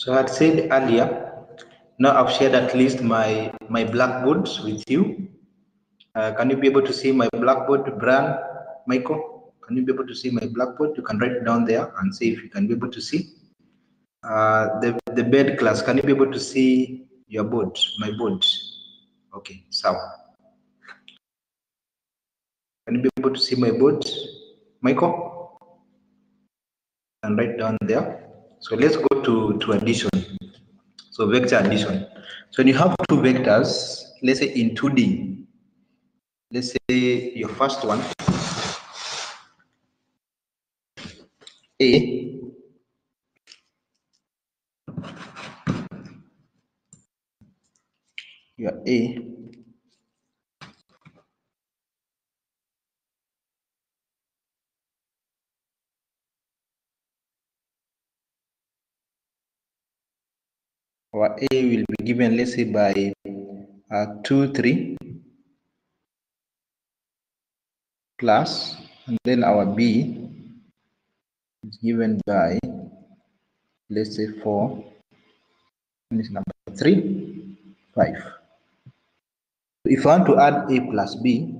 So I had said earlier, now I've shared at least my, my blackboard with you. Uh, can you be able to see my blackboard, Brian, Michael? Can you be able to see my blackboard? You can write it down there and see if you can be able to see. Uh, the, the bed class, can you be able to see your board, my board? Okay, so. Can you be able to see my board, Michael? And write down there. So let's go to, to addition. So vector addition. So when you have two vectors, let's say in 2D, let's say your first one, A, your A, our A will be given, let's say by uh, 2, 3 plus, and then our B is given by, let's say 4, and it's number 3, 5. If I want to add A plus B,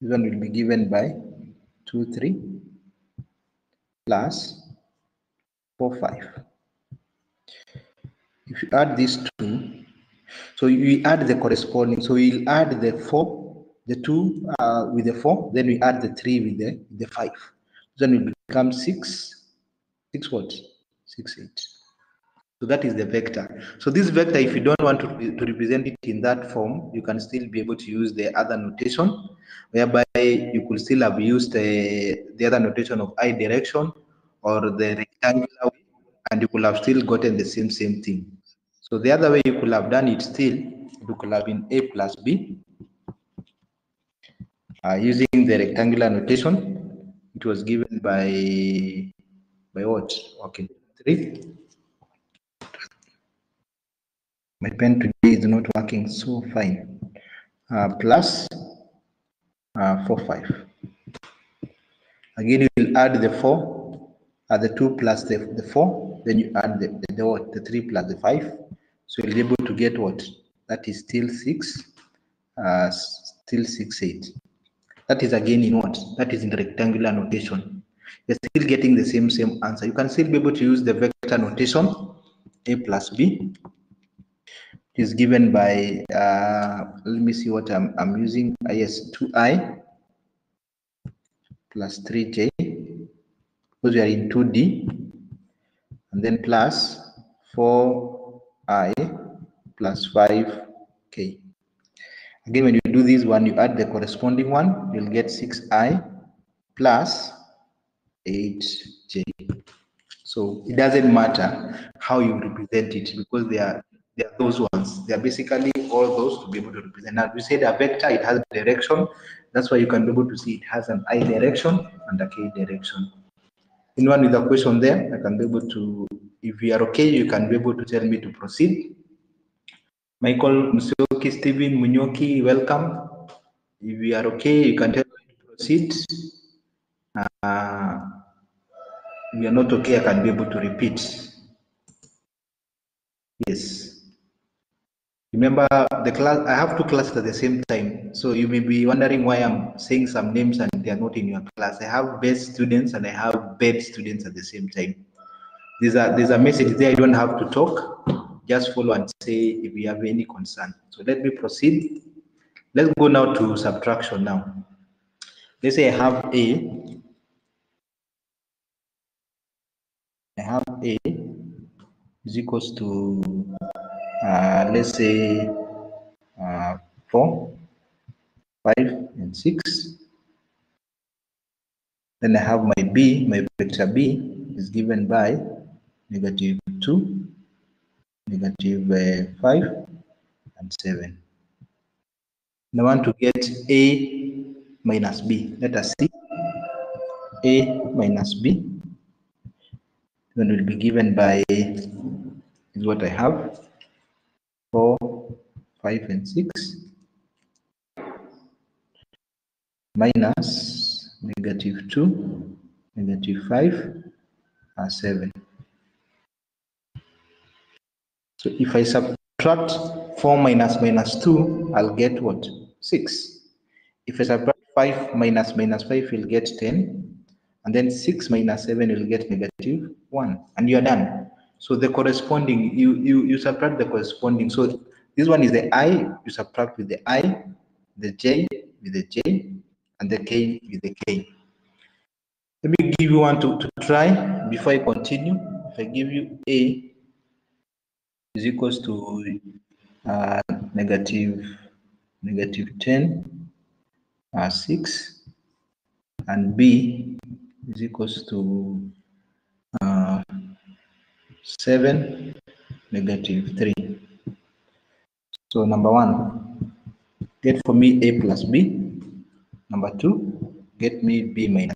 this one will be given by 2, 3 plus 4, 5 if you add these two so you add the corresponding so we'll add the four the two uh, with the four then we add the three with the the five. Then it become six six what? Six eight. So that is the vector. So this vector if you don't want to, to represent it in that form you can still be able to use the other notation whereby you could still have used the, the other notation of i direction or the rectangular and you could have still gotten the same same thing so the other way you could have done it still, you could have been A plus B. Uh, using the rectangular notation, it was given by, by what? Okay, three. My pen today is not working so fine. Uh, plus uh, 4, 5. Again, you will add the 4, uh, the 2 plus the, the 4, then you add the, the, the, the 3 plus the 5. So you'll be able to get what? That is still 6, uh, still 6, 8. That is again in what? That is in the rectangular notation. You're still getting the same, same answer. You can still be able to use the vector notation, A plus B, is given by, uh, let me see what I'm, I'm using. Uh, yes, 2i plus 3j, because we are in 2D, and then plus 4i plus 5k. Again, when you do this one, you add the corresponding one, you'll get 6i plus 8j. So it doesn't matter how you represent it because they are they are those ones. They are basically all those to be able to represent. Now, we said a vector, it has direction. That's why you can be able to see it has an I direction and a K direction. Anyone with a question there, I can be able to, if you are okay, you can be able to tell me to proceed. Michael Musyoki, Stephen Munyoki, welcome. If you are okay, you can tell me to proceed. Uh, you are not okay, I can be able to repeat. Yes. Remember the class, I have two classes at the same time. So you may be wondering why I'm saying some names and they are not in your class. I have best students and I have bad students at the same time. There's a, there's a message there. You don't have to talk. Just follow and say if you have any concern. So let me proceed. Let's go now to subtraction now. Let's say I have A. I have A is equals to uh, let's say uh, 4, 5, and 6. Then I have my B, my vector B is given by negative 2, negative, uh, 5, and 7. And I want to get A minus B. Let us see. A minus B then will be given by is what I have 4, 5, and 6 minus negative 2, negative 5, and 7. So if I subtract 4 minus minus 2, I'll get what? 6. If I subtract 5 minus minus 5, you'll get 10. And then 6 minus 7, you'll get negative 1. And you're done. So the corresponding, you, you, you subtract the corresponding. So this one is the i, you subtract with the i, the j with the j, and the k with the k. Let me give you one to, to try before I continue. If I give you a is equals to uh, negative negative 10 uh, 6 and b is equals to uh, 7 negative 3 so number one get for me a plus b. Number two get me b minus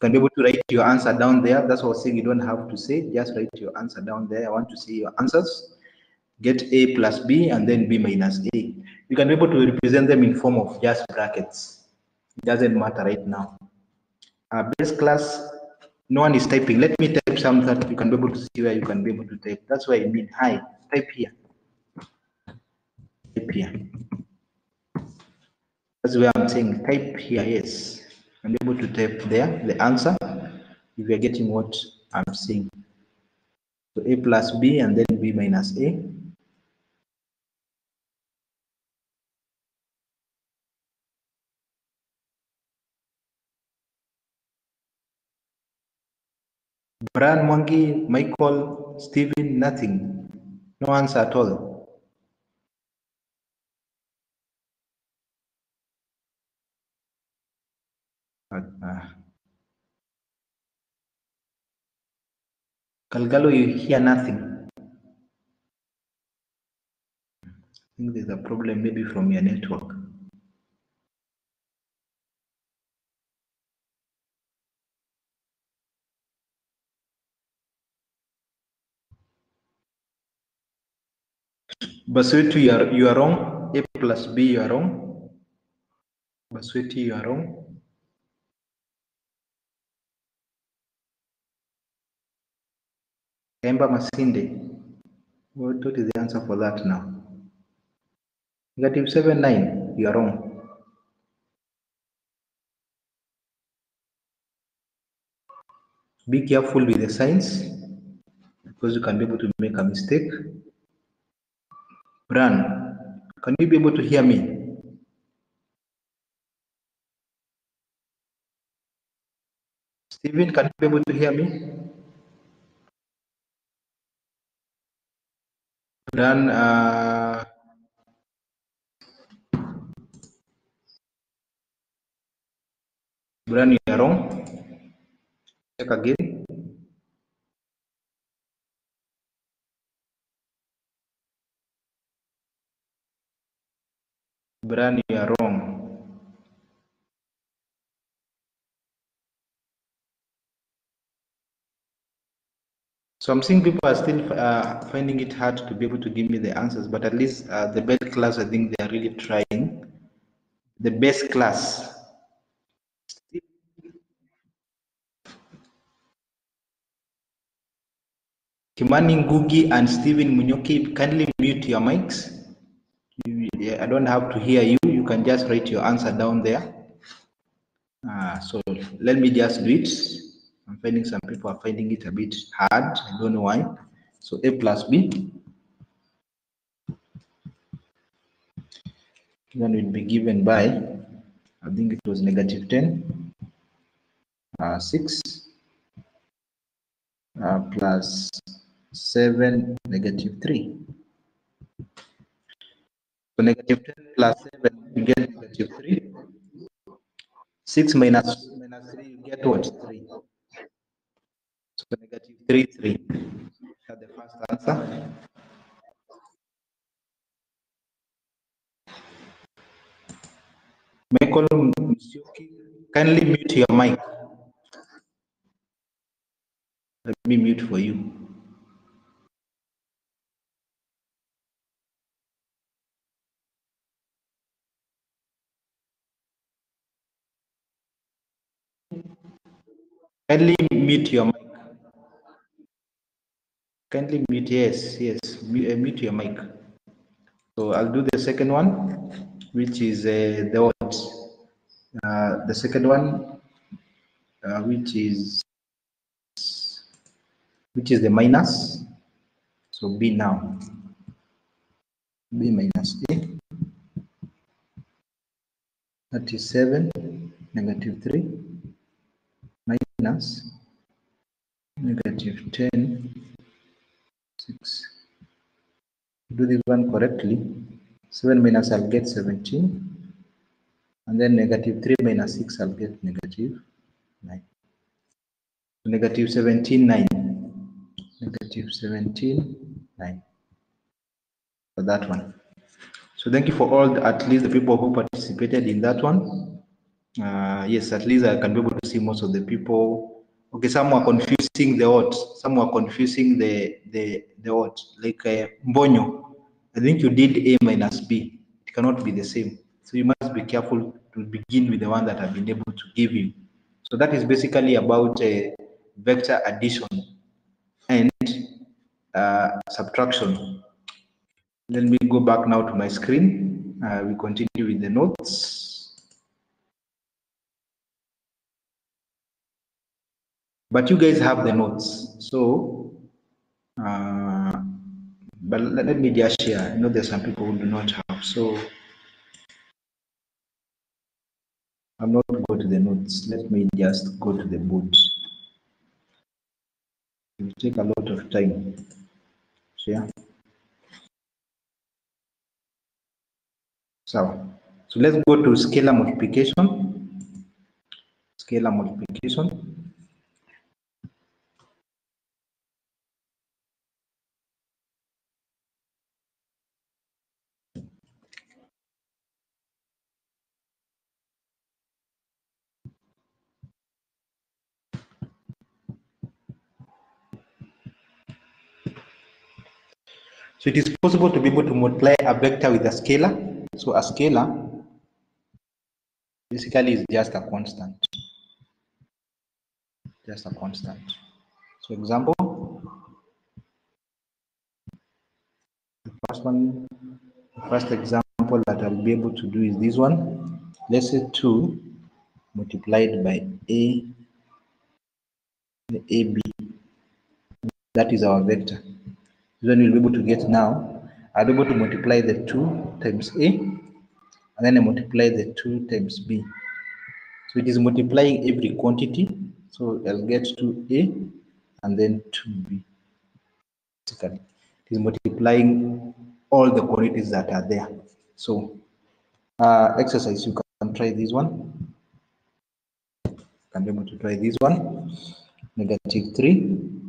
can be able to write your answer down there? That's what I saying you don't have to say just write your answer down there. I want to see your answers. Get a plus b and then b minus a. You can be able to represent them in form of just brackets. It doesn't matter right now. Uh, base class no one is typing. Let me type something. you can be able to see where you can be able to type. That's why i mean. Hi type here. Type here. That's where i'm saying type here yes i'm able to type there the answer if you're getting what i'm saying so a plus b and then b minus a Brian Mwangi, Michael, Stephen, nothing. No answer at all. Uh, uh, Kalgalo, you hear nothing. I think there's a problem maybe from your network. Baswetu, you are, you are wrong. A plus B, you are wrong. Baswetu, you are wrong. Kemba Masinde, what, what is the answer for that now? Negative 7, 9, you are wrong. Be careful with the signs because you can be able to make a mistake. Bran, can you be able to hear me? Stephen, can you be able to hear me? Bran, uh, Bran, you are wrong. Check again. Bran, you are wrong. So I'm seeing people are still uh, finding it hard to be able to give me the answers, but at least uh, the best class, I think they are really trying. The best class. Kimani Ngugi and Stephen Munyoki, kindly mute your mics. I don't have to hear you. You can just write your answer down there. Uh, so let me just do it. I'm finding some people are finding it a bit hard. I don't know why. So A plus B. Then will be given by, I think it was negative 10, uh, 6, uh, plus 7, negative 3. So negative 10 plus 7, you get negative 3. 6 minus, minus 3, you get what? 3. 3, 3. That's the first answer. Michael Musyoki, kindly mute your mic. Let me mute for you. Kindly mute your mic. Kindly mute, yes, yes, mute, uh, mute your mic. So I'll do the second one, which is uh, the what? Uh, the second one, uh, which is which is the minus. So B now. B minus A. 37 negative 3, minus negative 10, 6. Do this one correctly. 7 minus I'll get 17. And then negative 3 minus 6 I'll get negative 9. So negative 17, 9. Negative 17, 9. For that one. So thank you for all, the, at least the people who participated in that one. Uh, yes, at least I can be able to see most of the people. Okay, some were confusing the what, some were confusing the the the what, like uh, Mbonyo. I think you did A minus B. It cannot be the same. So you must be careful to begin with the one that I've been able to give you. So that is basically about uh, vector addition and uh, subtraction. Let me go back now to my screen. Uh, we continue with the notes. But you guys have the notes. So, uh, but let, let me just share. I know there's some people who do not have. So, I'm not go to the notes. Let me just go to the board. It will take a lot of time. Share. So, so let's go to scalar multiplication. Scalar multiplication. So it is possible to be able to multiply a vector with a scalar. So a scalar basically is just a constant. Just a constant. So example, the first one, the first example that I'll be able to do is this one. Let's say 2 multiplied by a ab. That is our vector. Then we'll be able to get now. I'll be able to multiply the 2 times a, and then I multiply the 2 times b. So it is multiplying every quantity. So I'll get 2a and then 2b. Basically, it is multiplying all the quantities that are there. So uh, exercise, you can try this one. Can be able to try this one. Negative 3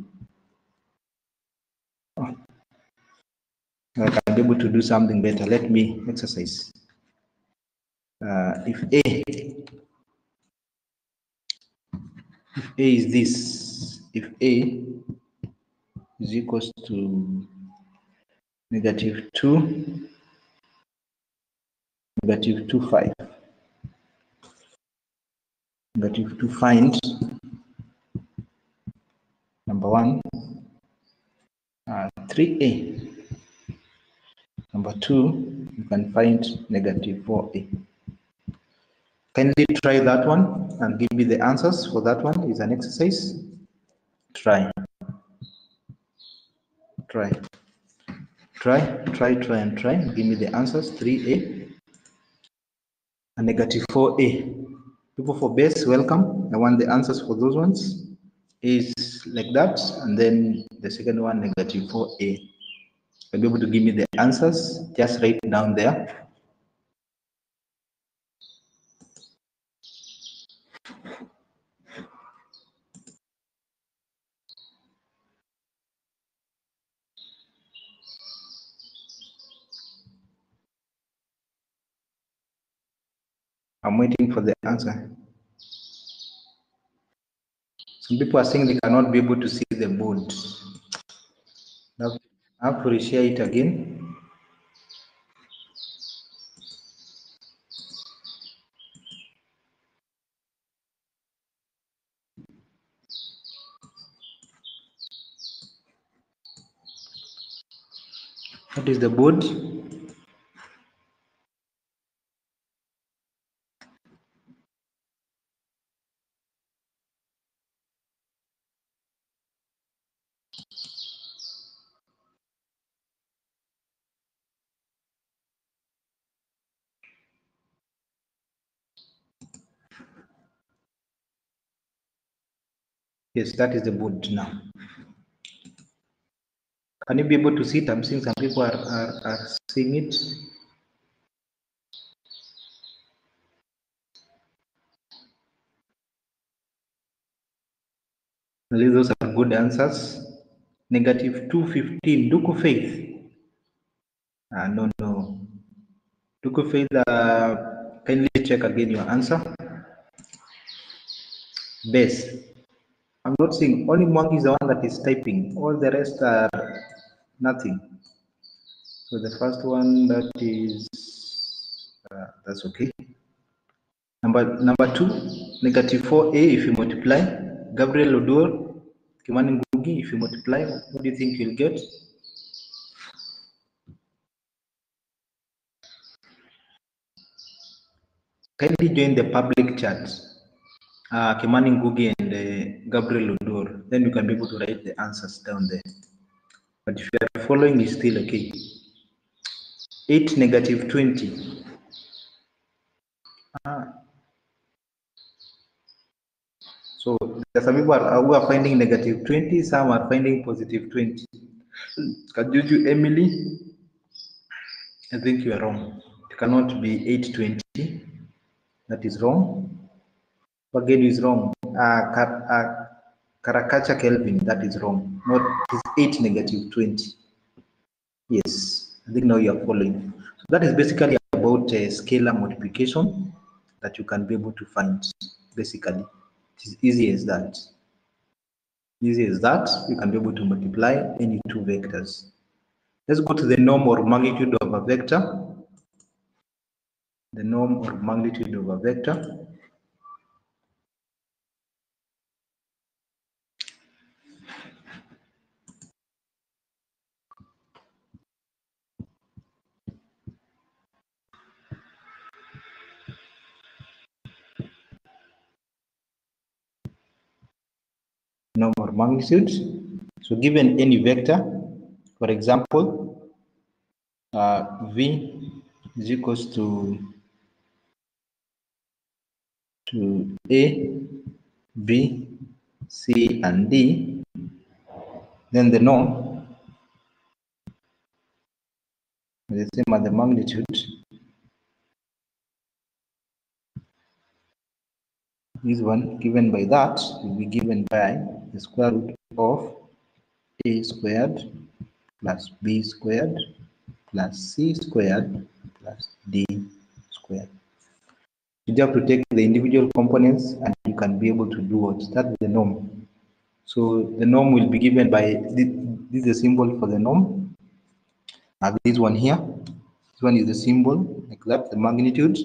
I can be able to do something better. Let me exercise. Uh, if A, if A is this, if A is equals to negative 2, negative 2, 5. Negative 2 find number 1, uh, 3A. Number two, you can find negative 4a. Kindly try that one and give me the answers for that one. Is an exercise. Try. Try. Try, try, try, and try. Give me the answers. 3a and negative 4a. People for base, welcome. I want the answers for those ones. Is like that, and then the second one, negative 4a be able to give me the answers, just write down there. I'm waiting for the answer. Some people are saying they cannot be able to see the board. I appreciate again. What is the board? Yes, that is the board now. Can you be able to see it? I'm seeing some people are, are, are seeing it. Those are good answers. Negative 215. Duku Faith. Ah, no, no. Duku Faith, uh, kindly check again your answer. Base. I'm not seeing. Only Mwangi is the one that is typing. All the rest are nothing. So the first one that is, uh, that's okay. Number number two, negative 4a if you multiply. Gabriel Odur, Kimani Ngugi, if you multiply, what do you think you'll get? Kindly join the public chat. Uh, Kimani Ngugi Gabriel Odur. Then you can be able to write the answers down there. But if you are following, it's still okay. 8 negative 20. Ah. So there are some people are, who are finding negative 20, some are finding positive 20. Kajuju Emily, I think you are wrong. It cannot be 820. That is wrong. Again is wrong. Uh, Karakacha Kelvin, that is wrong. Not it is 8 negative 20. Yes, I think now you are following. So that is basically about uh, scalar multiplication that you can be able to find. Basically, it is easy as that. Easy as that, you can be able to multiply any two vectors. Let's go to the norm or magnitude of a vector. The norm or magnitude of a vector. Norm or magnitude. So given any vector, for example, uh, V is equals to to A, B, C, and D, then the norm is the same as the magnitude. This one given by that will be given by the square root of A squared plus B squared plus C squared plus D squared. You just have to take the individual components and you can be able to do what? That's the norm. So the norm will be given by, this, is a symbol for the norm. Now this one here, this one is the symbol, like that, the magnitude.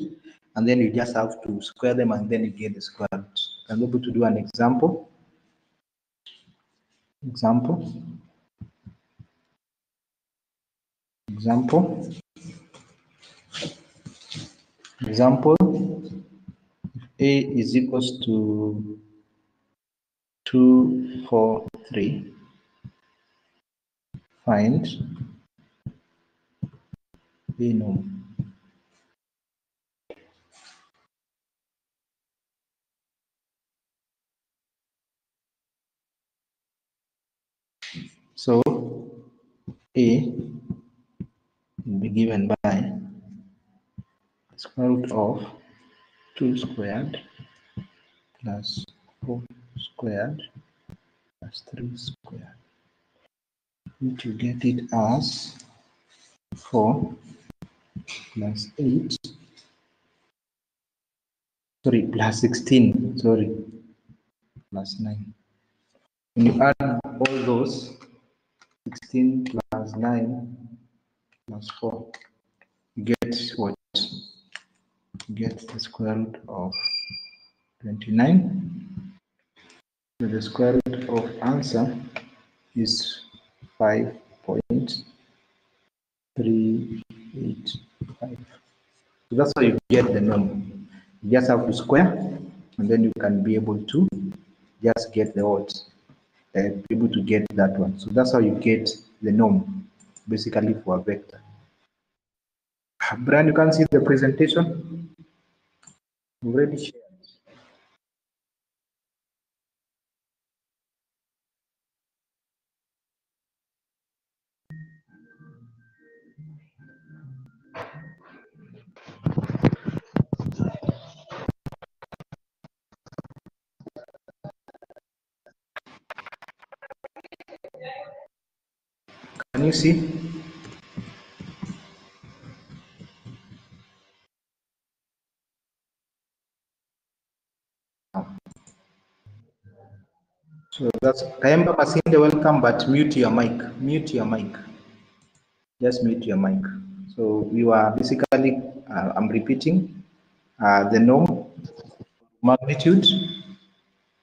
And then you just have to square them and then you get the square root. I'm able to do an example. Example. Example. Example. If a is equals to 2, 4, 3. Find A norm. So A will be given by square root of 2 squared plus 4 squared plus 3 squared. Need to get it as 4 plus 8 sorry plus 16 sorry plus 9 when you add all those 16 plus 9 plus 4 you get what You get the square root of 29 so the square root of answer is 5.0 three, eight, five. So that's how you get the number. You just have to square, and then you can be able to just get the odds, uh, able to get that one. So that's how you get the norm, basically for a vector. Brian, you can see the presentation. Already you see? So that's Kayemba Masinde, welcome, but mute your mic. Mute your mic. Just mute your mic. So we were basically, uh, I'm repeating, uh, the norm magnitude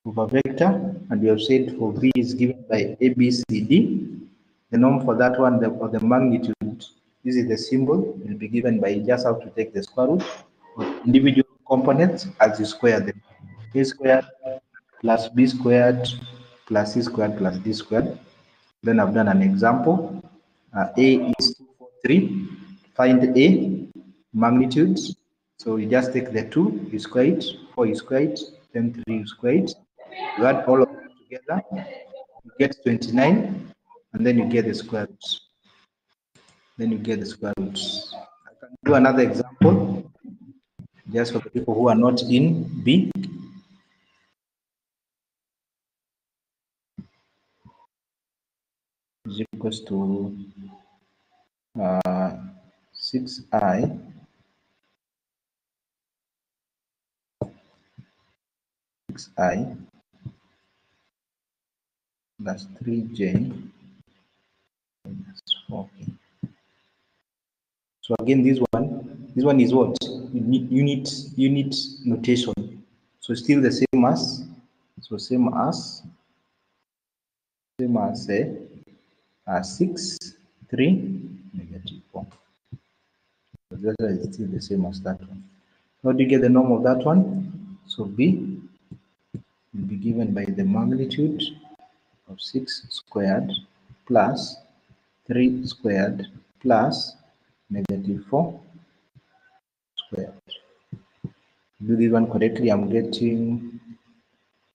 of a vector, and we have said for V is given by A, B, C, D. The norm for that one, the, for the magnitude, this is the symbol, will be given by, you just have to take the square root of individual components as you square them. A squared plus B squared plus C squared plus D squared. Then I've done an example. Uh, A is 243. Find A magnitude. So you just take the 2, you square it, 4 you square it, then 3 you square it. You add all of them together, you get 29, and then you get the square roots. Then you get the square roots. I can do another example, just for the people who are not in B. is equals to uh, 6i six i plus 3j 4k. So again, this one, this one is what? Unit, unit, notation. So still the same as, so same as, same as uh, uh, 6, 3, negative 4. So that is still the same as that one. How do you get the norm of that one? So B will be given by the magnitude of 6 squared plus 3 squared plus negative 4 squared. Do this one correctly, I'm getting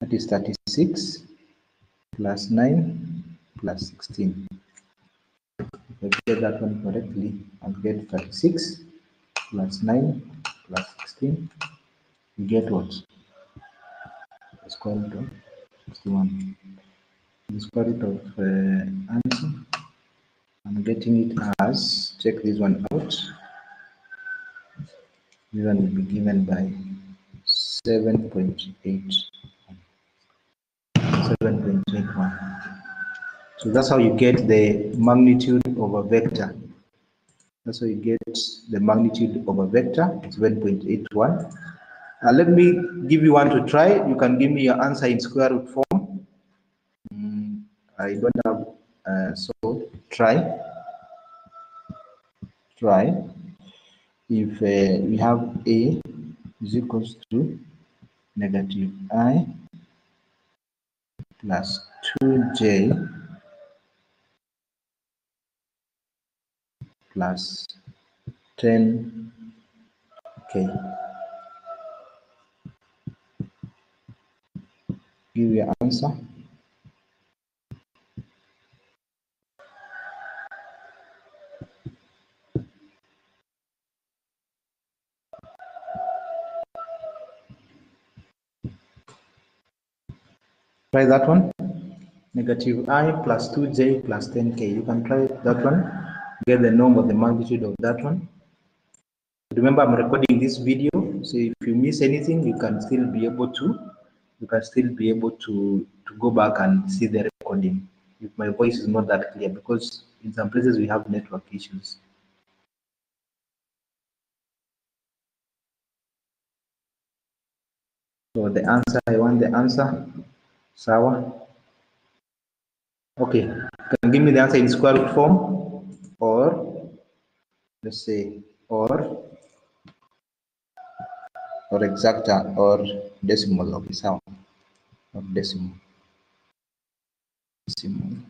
that is 36 plus 9 plus 16. If I get that one correctly, I'll get 36 plus 9 plus 16. You get what? The square root of 61. The square root of uh, answer. I'm getting it as, check this one out. This one will be given by 7.8. 7.81. So that's how you get the magnitude of a vector. That's how you get the magnitude of a vector, it's 7.81. Uh, let me give you one to try. You can give me your answer in square root form. Mm, I don't have, uh, so try. Try. If uh, we have A is equals to negative I plus 2J plus 10k give your answer try that one. Negative i plus 2j plus 10k you can try that one. Get the norm of the magnitude of that one. Remember, I'm recording this video, so if you miss anything, you can still be able to, you can still be able to, to go back and see the recording. If my voice is not that clear, because in some places we have network issues. So the answer, I want the answer, Sawa. Okay, can give me the answer in square root form? or let's say or or exacta uh, or decimal. Okay sound or decimal. Decimal.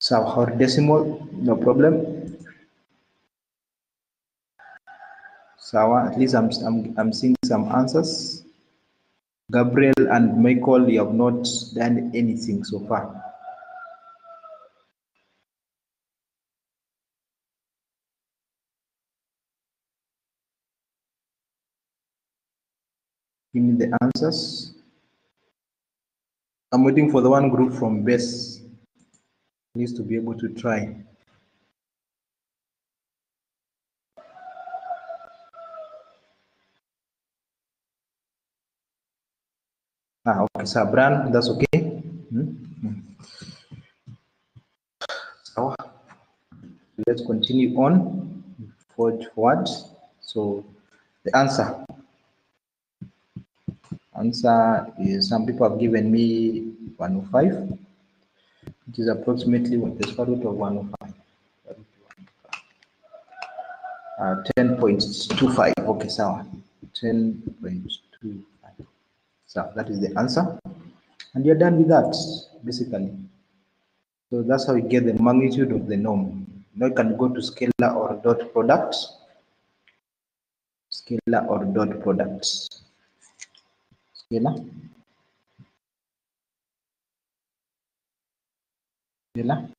So or decimal no problem. So at least i'm i'm, I'm seeing some answers gabriel and michael you have not done anything so far Give me the answers. I'm waiting for the one group from base. Needs to be able to try. Ah, okay, Sabran, that's okay. Hmm? So, let's continue on forward. So, the answer Answer is some people have given me 105, which is approximately what the square root of 105. Uh, 10.25. Okay, so 10.25. So that is the answer. And you're done with that, basically. So that's how you get the magnitude of the norm. Now you can go to scalar or dot product. Scalar or dot products scalar scalar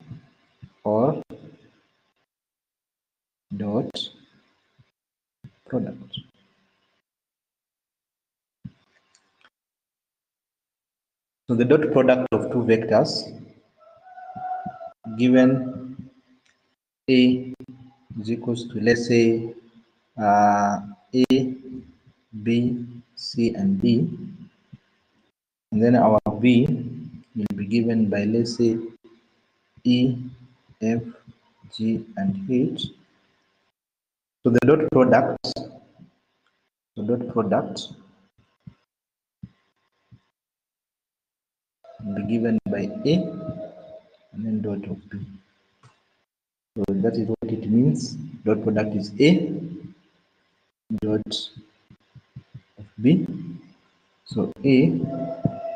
or dot product so the dot product of two vectors given a is equals to let's say uh, a b c and d and then our B will be given by let's say E, F, G, and H. So the dot product, the dot product be given by A and then dot of B. So that is what it means. Dot product is A dot of B. So A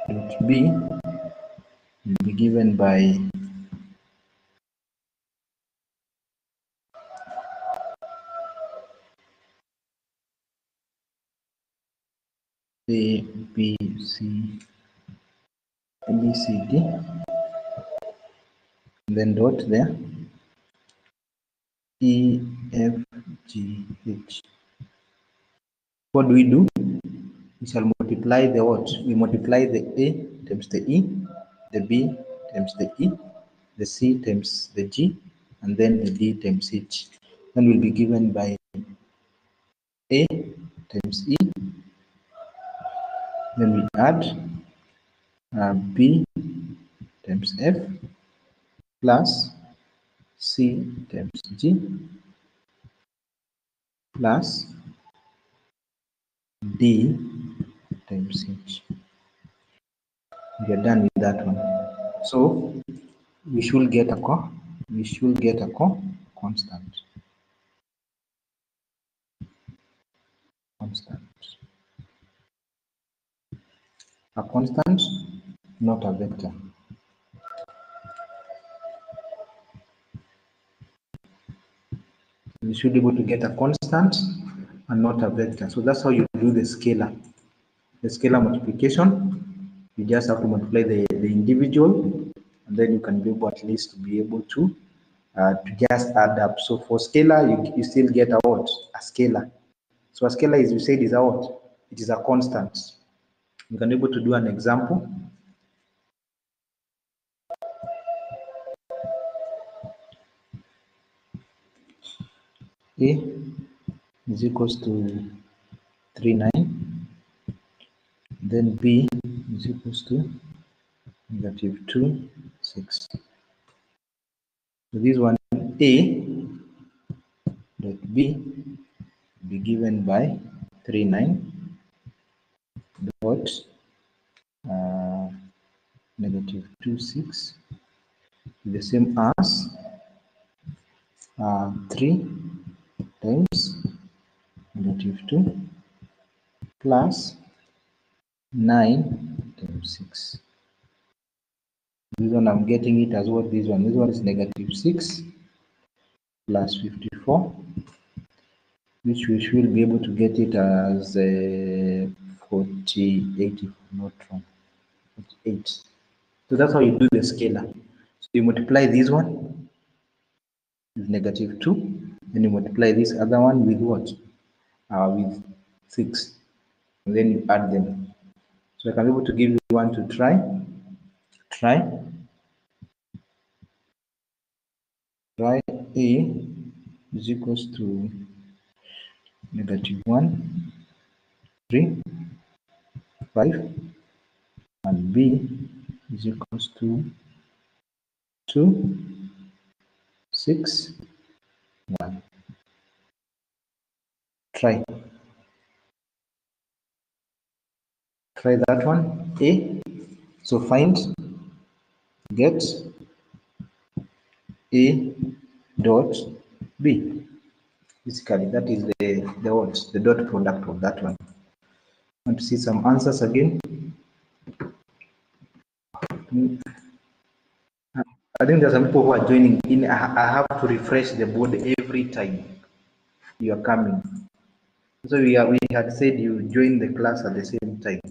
dot B will be given by A, B, C, A, B, C, D, and then dot there, E, F, G, H. What do we do? We shall multiply the what? We multiply the A times the E, the B times the E, the C times the G, and then the D times H. Then will be given by A times E, then we add uh, B times F plus C times G plus D times H. We are done with that one. So we should get a co we should get a co constant. Constant. A constant, not a vector. You should be able to get a constant and not a vector. So that's how you do the scalar. The scalar multiplication, you just have to multiply the, the individual and then you can be able at least to be able to uh, to just add up. So for scalar, you, you still get a what? A scalar. So a scalar, as we said, is a what? It is a constant. You can be able to do an example. A is equals to 3, 9. Then B is equals to negative 2, 6. So this one A dot B be given by 3, 9 dot uh, negative 2, 6 the same as uh, 3 times negative 2 plus 9 times 6. This one I'm getting it as what this one. This one is negative 6 plus 54, which we should be able to get it as uh, 48 if not wrong. 48. So that's how you do the scalar. So you multiply this one with negative 2, then you multiply this other one with what? Uh, with 6. And then you add them. So I can be able to give you one to try. Try. Try A is equals to negative 1, 3, 5, and B is equals to 2, 6, 1. Try. Try that one. A. So find, get A dot B. Basically, that is the the what the dot product of that one. Want to see some answers again? I think there's some people who are joining in. I have to refresh the board every time you are coming. So we are we had said you join the class at the same time.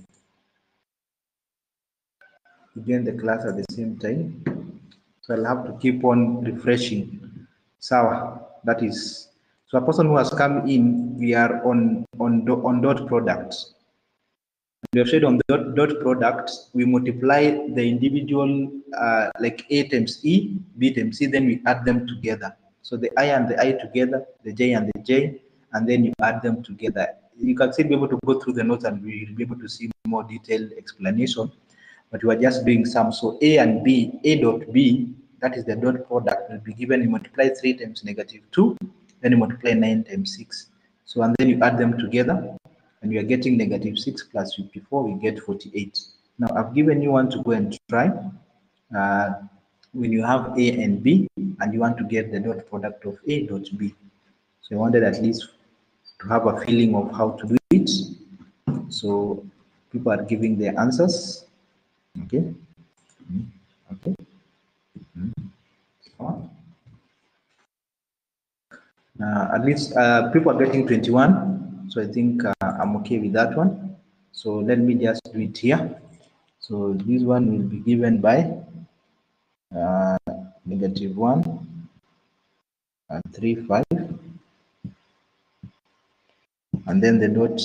You join the class at the same time. So I'll have to keep on refreshing. So that is so a person who has come in, we are on on on dot products. We have said on the dot, dot product, we multiply the individual uh, like A times E, B times C, then we add them together. So the I and the I together, the J and the J, and then you add them together. You can still be able to go through the notes and we'll be able to see more detailed explanation. But we are just doing some. So A and B, A dot B, that is the dot product, will be given, you multiply 3 times negative 2, then you multiply 9 times 6. So, and then you add them together, and we are getting negative 6 plus 54, we get 48. Now, I've given you one to go and try. Uh, when you have A and B, and you want to get the dot product of A dot B. So I wanted at least to have a feeling of how to do it. So people are giving their answers. Okay. Okay. Uh, at least uh, people are getting 21. So I think uh, I'm okay with that one. So let me just do it here. So this one will be given by uh, negative 1 and 3, 5. And then the dot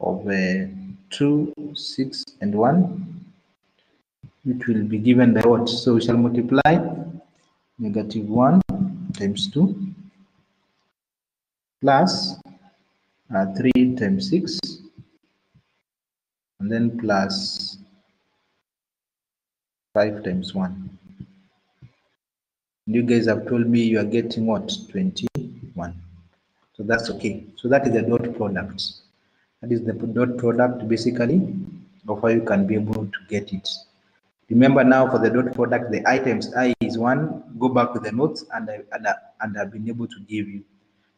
of uh, 2, 6, and 1, which will be given by what? So we shall multiply negative 1 times 2 plus uh, Uh, 3 times 6 and then plus 5 times 1. You guys have told me you are getting what? 21. So that's okay. So that is the dot product. That is the dot product basically of how you can be able to get it. Remember now for the dot product, the items i is 1. Go back to the notes and, I, and, I, and I've been able to give you.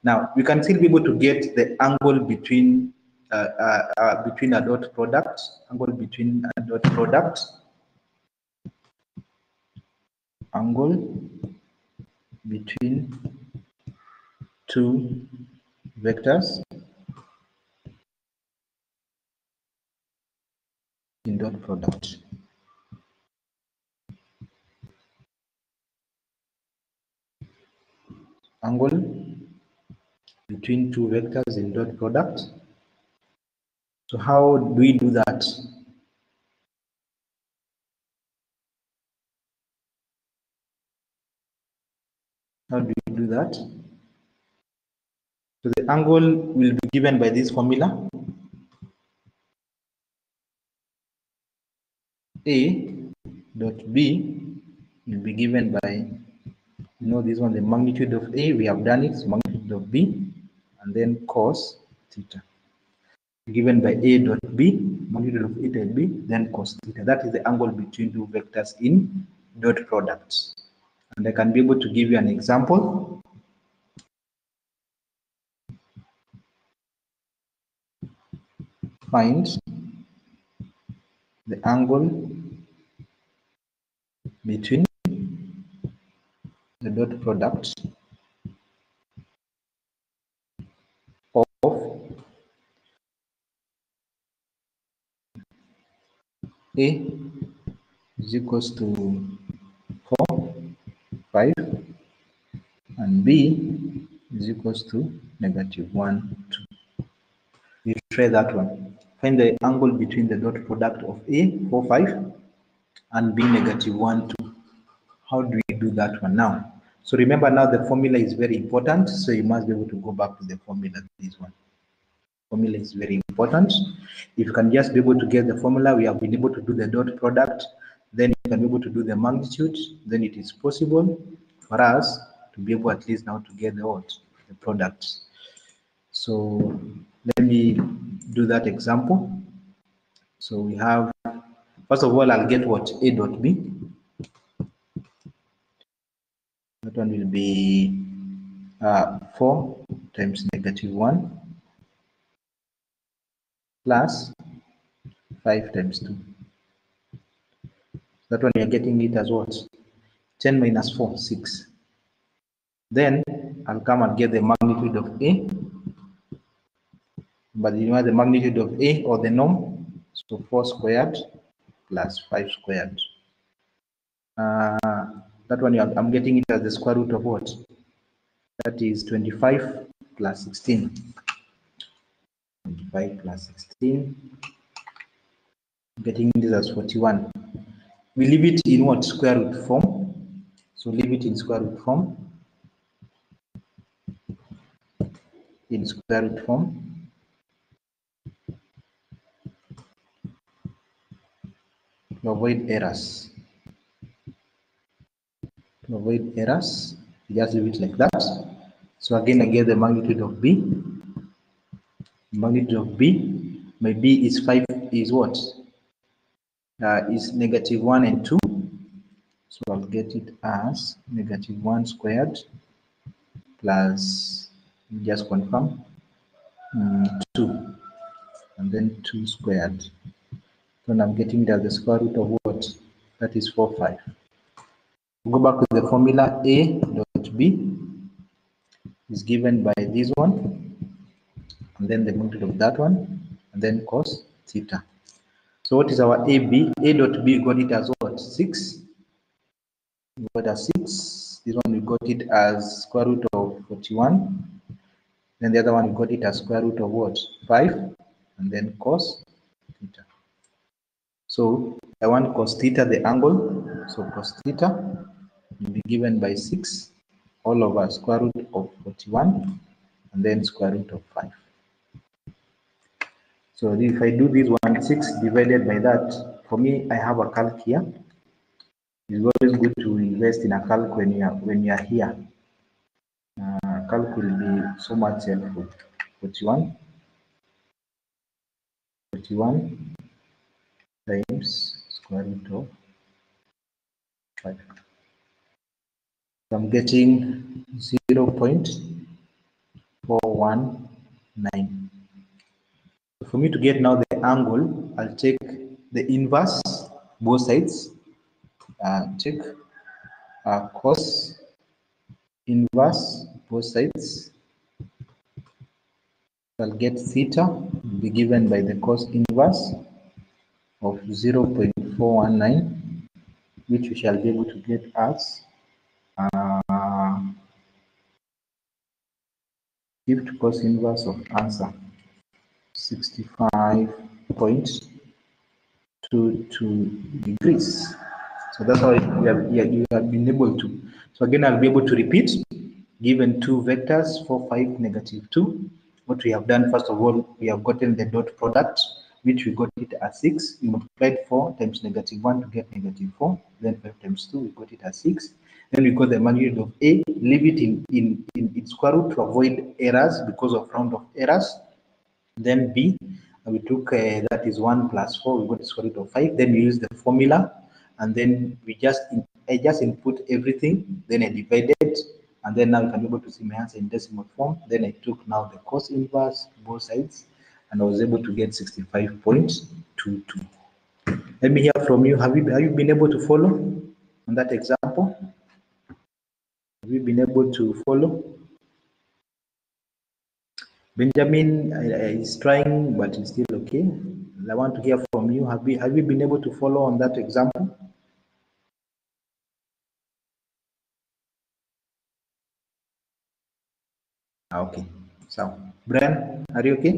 Now, we can still be able to get the angle between uh, uh, uh, between a dot product, angle between a dot product, angle between two vectors in dot product. Angle between two vectors in dot product. So how do we do that? How do we do that? So the angle will be given by this formula. A dot B will be given by, you know, this one, the magnitude of A, we have done it, of B, and then cos theta. Given by a dot b magnitude of a dot b then cos theta. That is the angle between two vectors in dot products. And I can be able to give you an example. Find the angle between the dot product of A is equals to 4, 5, and B is equals to negative 1, 2. We try that one. Find the angle between the dot product of A, 4, 5, and B, negative 1, 2. How do we do that one now? So remember now the formula is very important, so you must be able to go back to the formula, this one. Formula is very important. If you can just be able to get the formula, we have been able to do the dot product, then you can be able to do the magnitude, then it is possible for us to be able at least now to get the? The product. So let me do that example. So we have, first of all, I'll get what? A dot B. That one will be uh, 4 times negative 1 plus 5 times 2. That one you're getting it as what? 10 minus 4, 6. Then I'll come and get the magnitude of A. But you know the magnitude of A or the norm? So 4 squared plus 5 squared. Uh, that one I'm getting it as the square root of what? That is 25 plus 16. 25 plus 16. Getting this as 41. We leave it in what? Square root form. So leave it in square root form. In square root form. To avoid errors. To avoid errors, just leave it like that. So again, I get the magnitude of B magnitude of b my b is 5 is what? Uh, is negative 1 and 2 so i'll get it as negative 1 squared plus just confirm um, 2 and then 2 squared. So i'm getting as the square root of what? That is 4 5 go back to the formula a dot b is given by this one and then the magnitude of that one, and then cos theta. So what is our AB? A dot B got it as what? 6. We got as 6. This one we got it as square root of 41. Then the other one we got it as square root of what? 5. And then cos theta. So I want cos theta, the angle. So cos theta will be given by 6 all over square root of 41 and then square root of 5. So if I do this one, 6 divided by that, for me, I have a calc here. It's always good to invest in a calc when you are, when you are here. Uh, calc will be so much helpful. 41. 41 times square root of 5. I'm getting 0 0.419 for me to get now the angle, I'll take the inverse, both sides, uh, take uh, cos inverse, both sides. I'll get theta, be given by the cos inverse of 0 0.419, which we shall be able to get as uh, gift cos inverse of answer 65.22 degrees. So that's how we have, you have been able to. So again, I'll be able to repeat, given two vectors, 4, 5, negative 2. What we have done, first of all, we have gotten the dot product, which we got it as 6. We multiplied 4 times negative 1 to get negative 4. Then 5 times 2, we got it as 6. Then we got the magnitude of A, leave it in, in, in its square root to avoid errors because of round of errors. Then B, we took uh, that is 1 plus 4, we got the square root of 5. Then we use the formula and then we just I just input everything, then I divided, and then now you can be able to see my answer in decimal form. Then I took now the cos inverse both sides, and I was able to get 65.22. Let me hear from you. Have you have you been able to follow on that example? Have you been able to follow? Benjamin is trying, but it's still okay. I want to hear from you. Have you have you been able to follow on that example? Ah, okay. So, Brian, are you okay?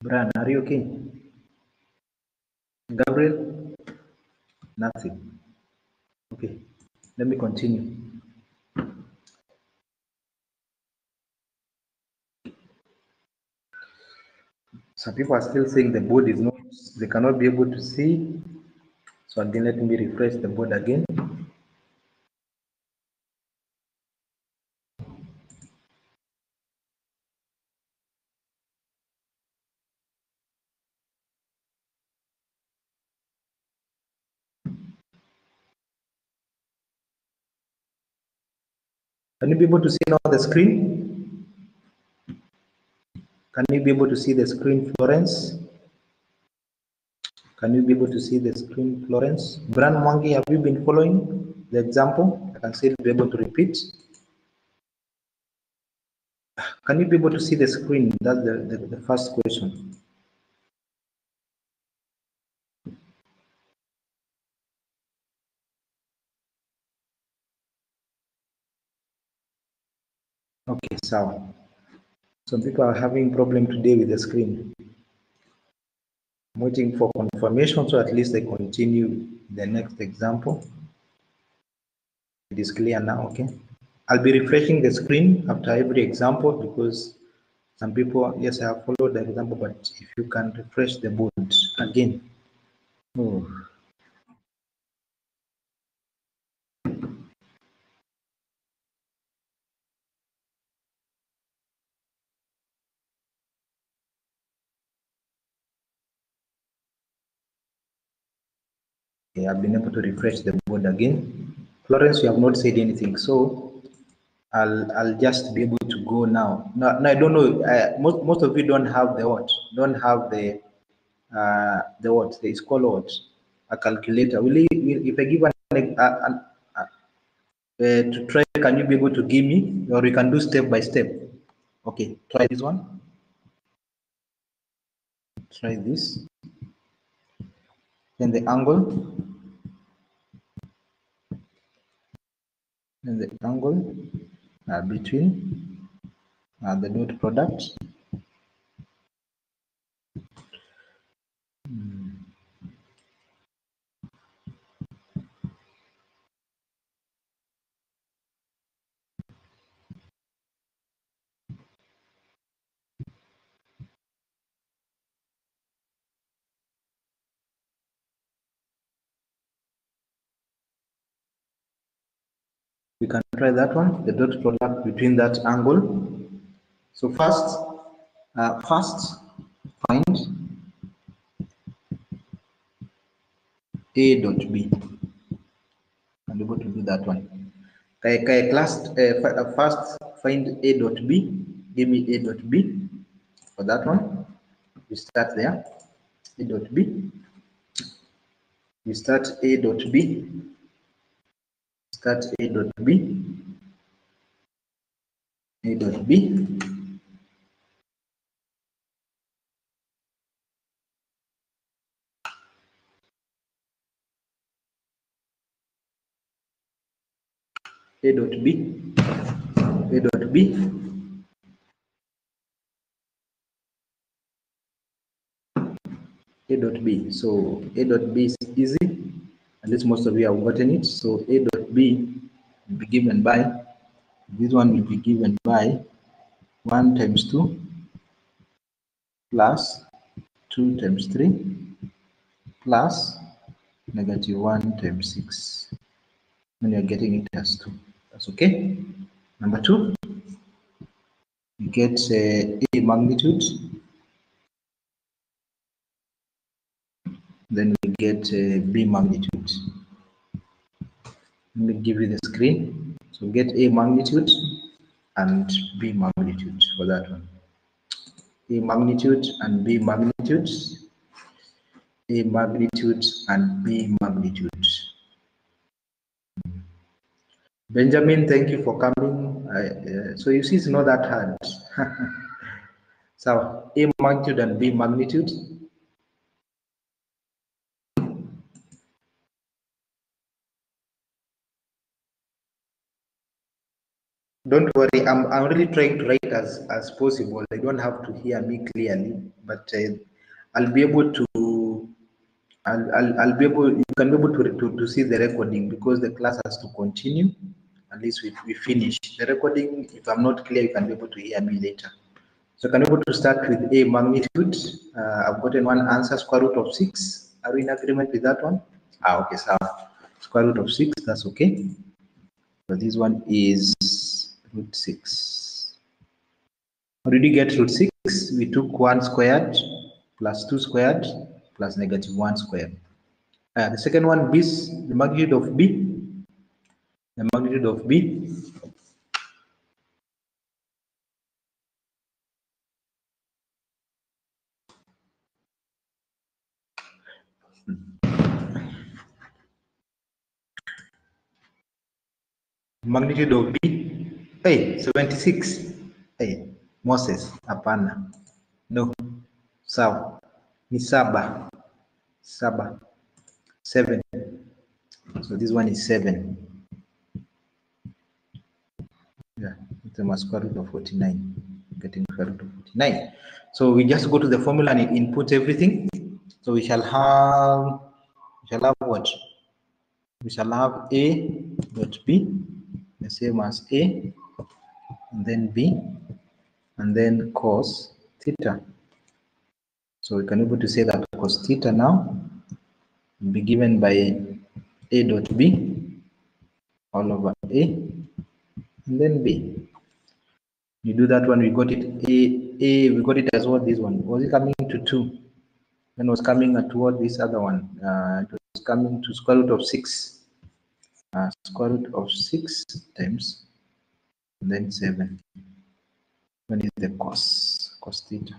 Brian, are you okay? Gabriel? Nothing. Okay, let me continue. Some people are still saying the board is not, they cannot be able to see. So again, let me refresh the board again. Can you be able to see now the screen? Can you be able to see the screen, Florence? Can you be able to see the screen, Florence? Bran Mwangi, have you been following the example? I can still be able to repeat. Can you be able to see the screen? That's the, the, the first question. Okay, so some people are having problem today with the screen. I'm waiting for confirmation, so at least I continue the next example. It is clear now, okay? I'll be refreshing the screen after every example because some people, yes, I have followed the example, but if you can refresh the board again. Oh. Okay, I've been able to refresh the board again. Florence, you have not said anything, so I'll I'll just be able to go now. No, no I don't know. Uh, most most of you don't have the what? Don't have the uh, the what? It's called what? A calculator. Will, you, if I give an, an uh, to try, can you be able to give me, or you can do step by step? Okay, try this one. Try this. Then the angle. And the angle uh, between uh, the dot product we can try that one, the dot product between that angle. So first, uh, first find A dot B. I'm able to do that one. Okay, okay class, uh, uh, first find A dot B, give me A dot B for that one. We start there, A dot B. We start A dot B start A dot B, A dot B, A dot B, A dot B, A dot B. So A dot B is easy, at least most of you have gotten it. So A dot B will be given by, this one will be given by 1 times 2 plus 2 times 3 plus negative 1 times 6 when you're getting it as 2. That's okay. Number 2, you get uh, A magnitude then we get uh, B magnitude. Let me give you the screen. So get A magnitude and B magnitude for that one. A magnitude and B magnitude. A magnitude and B magnitude. Benjamin, thank you for coming. uh, so you see, it's not that hard. so A magnitude and B magnitude. Don't worry, I'm, I'm really trying to write as, as possible. I don't have to hear me clearly, but uh, I'll be able to, I'll, I'll, I'll, be able, you can be able to, to, to see the recording because the class has to continue. At least we, we finish the recording. If I'm not clear, you can be able to hear me later. So can be able to start with a magnitude. Uh, I've gotten one answer, square root of six. Are we in agreement with that one? Ah, okay, so square root of six, that's okay. But this one is root 6. How did you get root 6? We took 1 squared plus 2 squared plus negative 1 squared. Uh, the second one, b, the magnitude of b, the magnitude of b magnitude of b hey 76 hey moses hapana. No sawa. Ni saba. Saba. Seven. So this one is seven. Yeah it's a square root of 49 getting square root of 49 so we just go to the formula and input everything. So we shall have we shall have what? We shall have a dot b the same as A, and then B, and then cos theta. So we can able to say that cos theta now will be given by A dot B all over A, and then B. You do that one, we got it A, A, we got it as what this one. Was it coming to 2? and was coming what this other one? Uh, it was coming to square root of 6 uh, square root of 6 times then 7 what is the cos cos theta.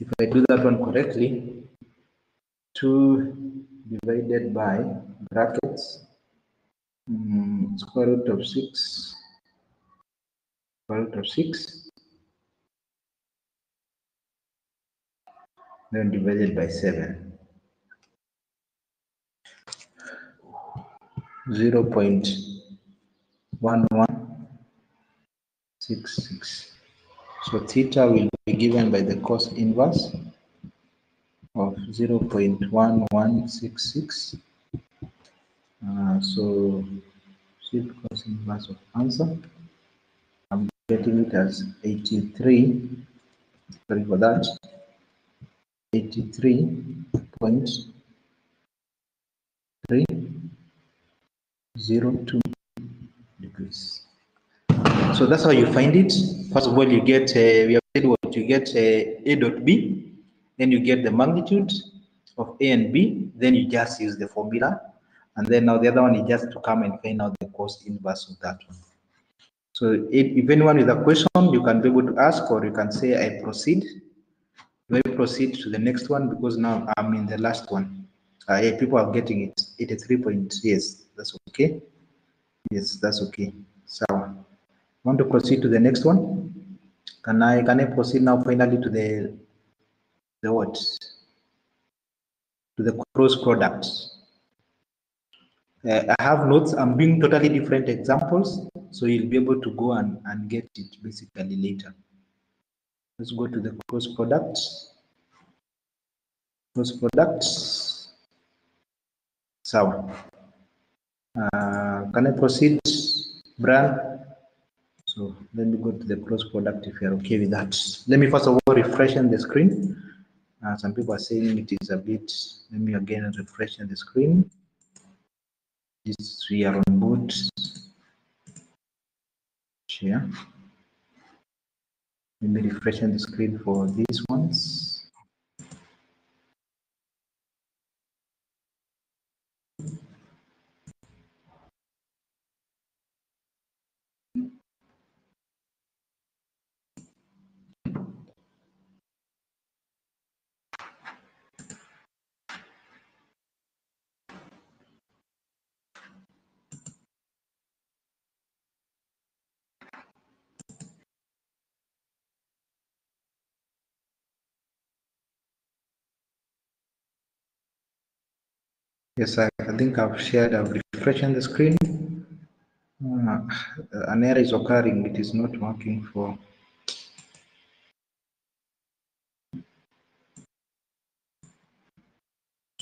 If i do that one correctly 2 divided by brackets um, square root of 6 square root of 6 then divided by 7 zero point one one six six. So theta will be given by the cos inverse of zero point one one six six. Uh, so shift cos inverse of answer. I'm getting it as 83. Sorry for that. 83.3 degrees. So that's how you find it. First of all, you get uh, we have said what you get uh, a dot b, then you get the magnitude of a and b, then you just use the formula, and then now the other one is just to come and find out the cos inverse of that one. So if, if anyone with a question, you can be able to ask, or you can say I proceed. Do I proceed to the next one because now I'm in the last one. Uh, yeah, people are getting it. 83 point yes that's okay yes that's okay. So want to proceed to the next one? Can i can i proceed now finally to the the what? To the cross products. Uh, i have notes. I'm doing totally different examples so you'll be able to go and and get it basically later. Let's go to the cross products. Cross products. So uh, can I proceed, Brian? So let me go to the cross product if you're okay with that. Let me first of all refresh the screen. Uh, some people are saying it is a bit, let me again refresh the screen. This we are on boot. Share. Let me refresh the screen for these ones. Yes, I, think I've shared, I've refreshed the screen. Uh, an error is occurring, it is not working for.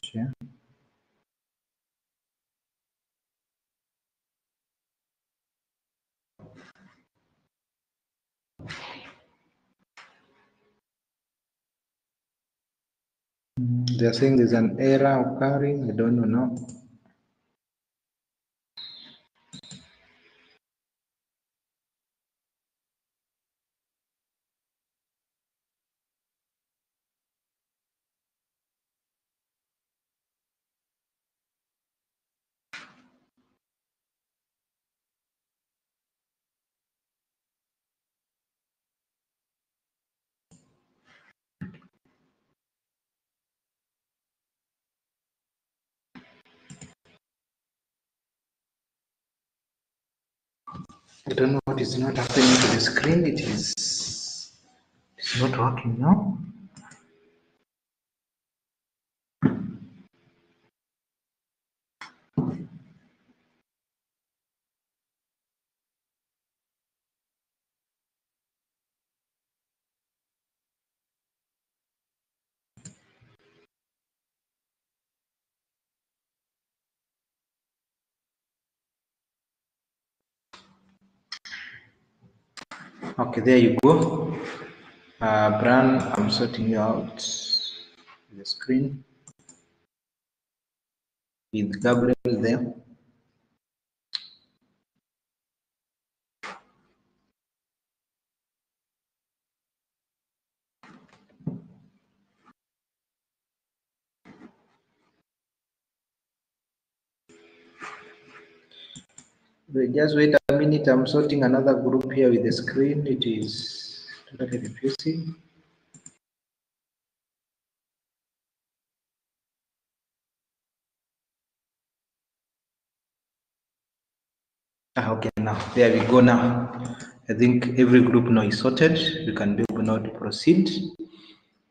Share. They're saying there's an error occurring. I don't know now. I don't know what is not happening to the screen. It is it's not working now. Okay, there you go. Uh, Bran, I'm sorting you out the screen with Gabriel there. Wait, Just wait a minute. I'm sorting another group here with the screen. It is totally refusing. Ah, okay, now there we go. Now I think every group now is sorted. We can be able now to proceed.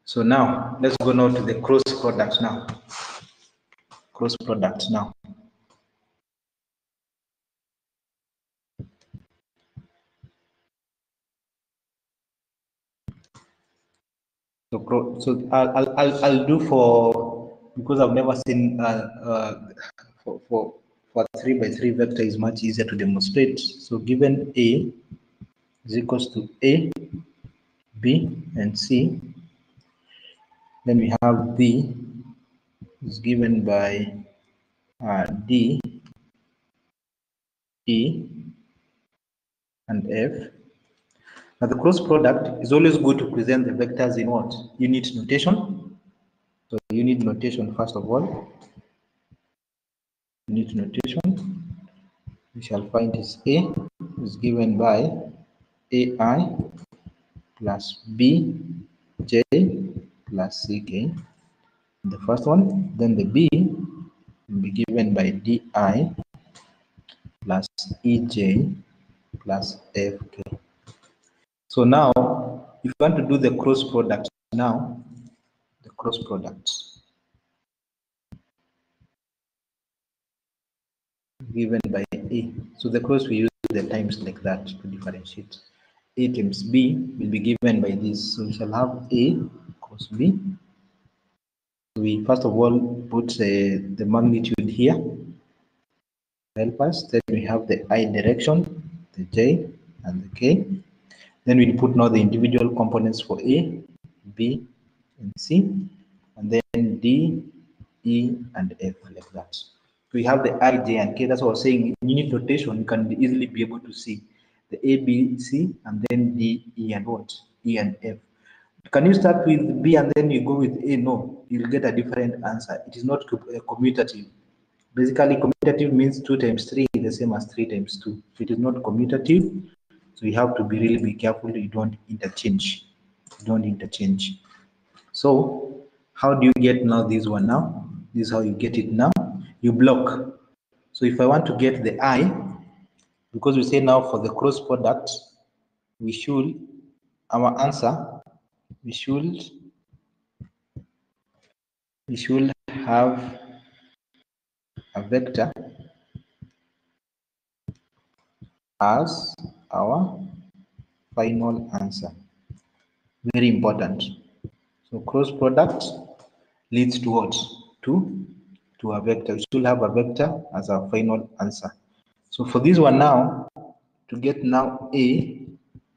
So now let's go now to the cross product now. Cross product now. So, so I'll, I'll, I'll, do for because I've never seen uh, uh, for, for for three by three vector is much easier to demonstrate. So given A is equals to A, B, and C, then we have B is given by uh, D, E, and F. Now the cross product is always good to present the vectors in what? Unit notation. So unit notation first of all. Unit notation. We shall find is A is given by AI plus B J plus CK. The first one, then the B will be given by DI plus EJ plus FK. So now, if you want to do the cross product now, the cross product given by A. So the cross we use the times like that to differentiate. A times B will be given by this. So we shall have A cross B. We first of all put uh, the magnitude here. Help us. Then we have the I direction, the J and the K. Then we put now the individual components for A, B, and C, and then D, E, and F like that. We have the I, J, and K. That's what I was saying. In unit notation, you can easily be able to see the A, B, C, and then D, E, and what? E and F. Can you start with B and then you go with A? No, you'll get a different answer. It is not uh, commutative. Basically, commutative means 2 times 3 is the same as 3 times 2. If it is not commutative. So you have to be really be careful you don't interchange. You don't interchange. So how do you get now this one now? This is how you get it now. You block. So if I want to get the I, because we say now for the cross product, we should, our answer, we should, we should have a vector as our final answer. Very important. So cross product leads to what? To, to a vector. We still have a vector as our final answer. So for this one now, to get now A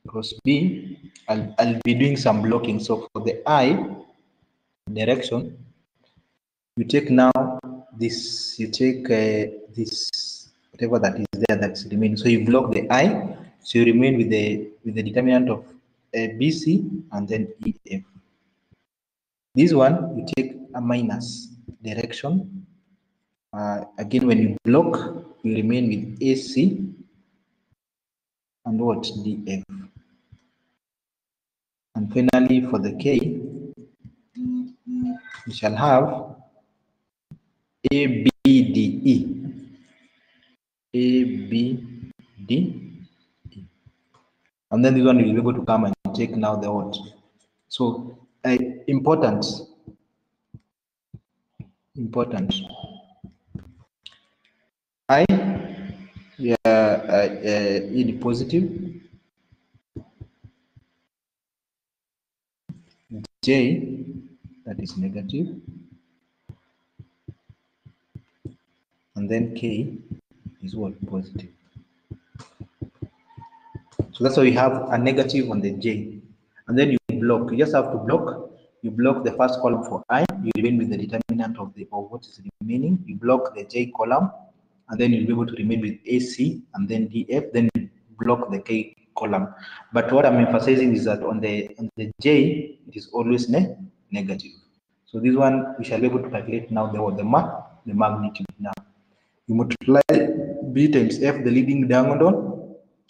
cross B, I'll, I'll be doing some blocking. So for the I direction, you take now this, you take uh, this, whatever that is there that's remaining. So you block the I, so you remain with the with the determinant of uh, BC and then EF. This one, you take a minus direction. Uh, again, when you block, you remain with AC and what? DF. And finally, for the K, we shall have A, B, D, E. A, B, D, E. And then this one will be able to come and take now the what. So, uh, important, important. I, yeah, uh, uh, E positive. J, that is negative. And then K is what? Positive. So that's why we have a negative on the J. And then you block. You just have to block. You block the first column for I. You remain with the determinant of the of what is remaining. You block the J column, and then you'll be able to remain with AC and then DF. Then block the K column. But what I'm emphasizing is that on the on the J, it is always ne negative. So this one we shall be able to calculate now the the ma the magnitude now. You multiply B times F, the leading diagonal,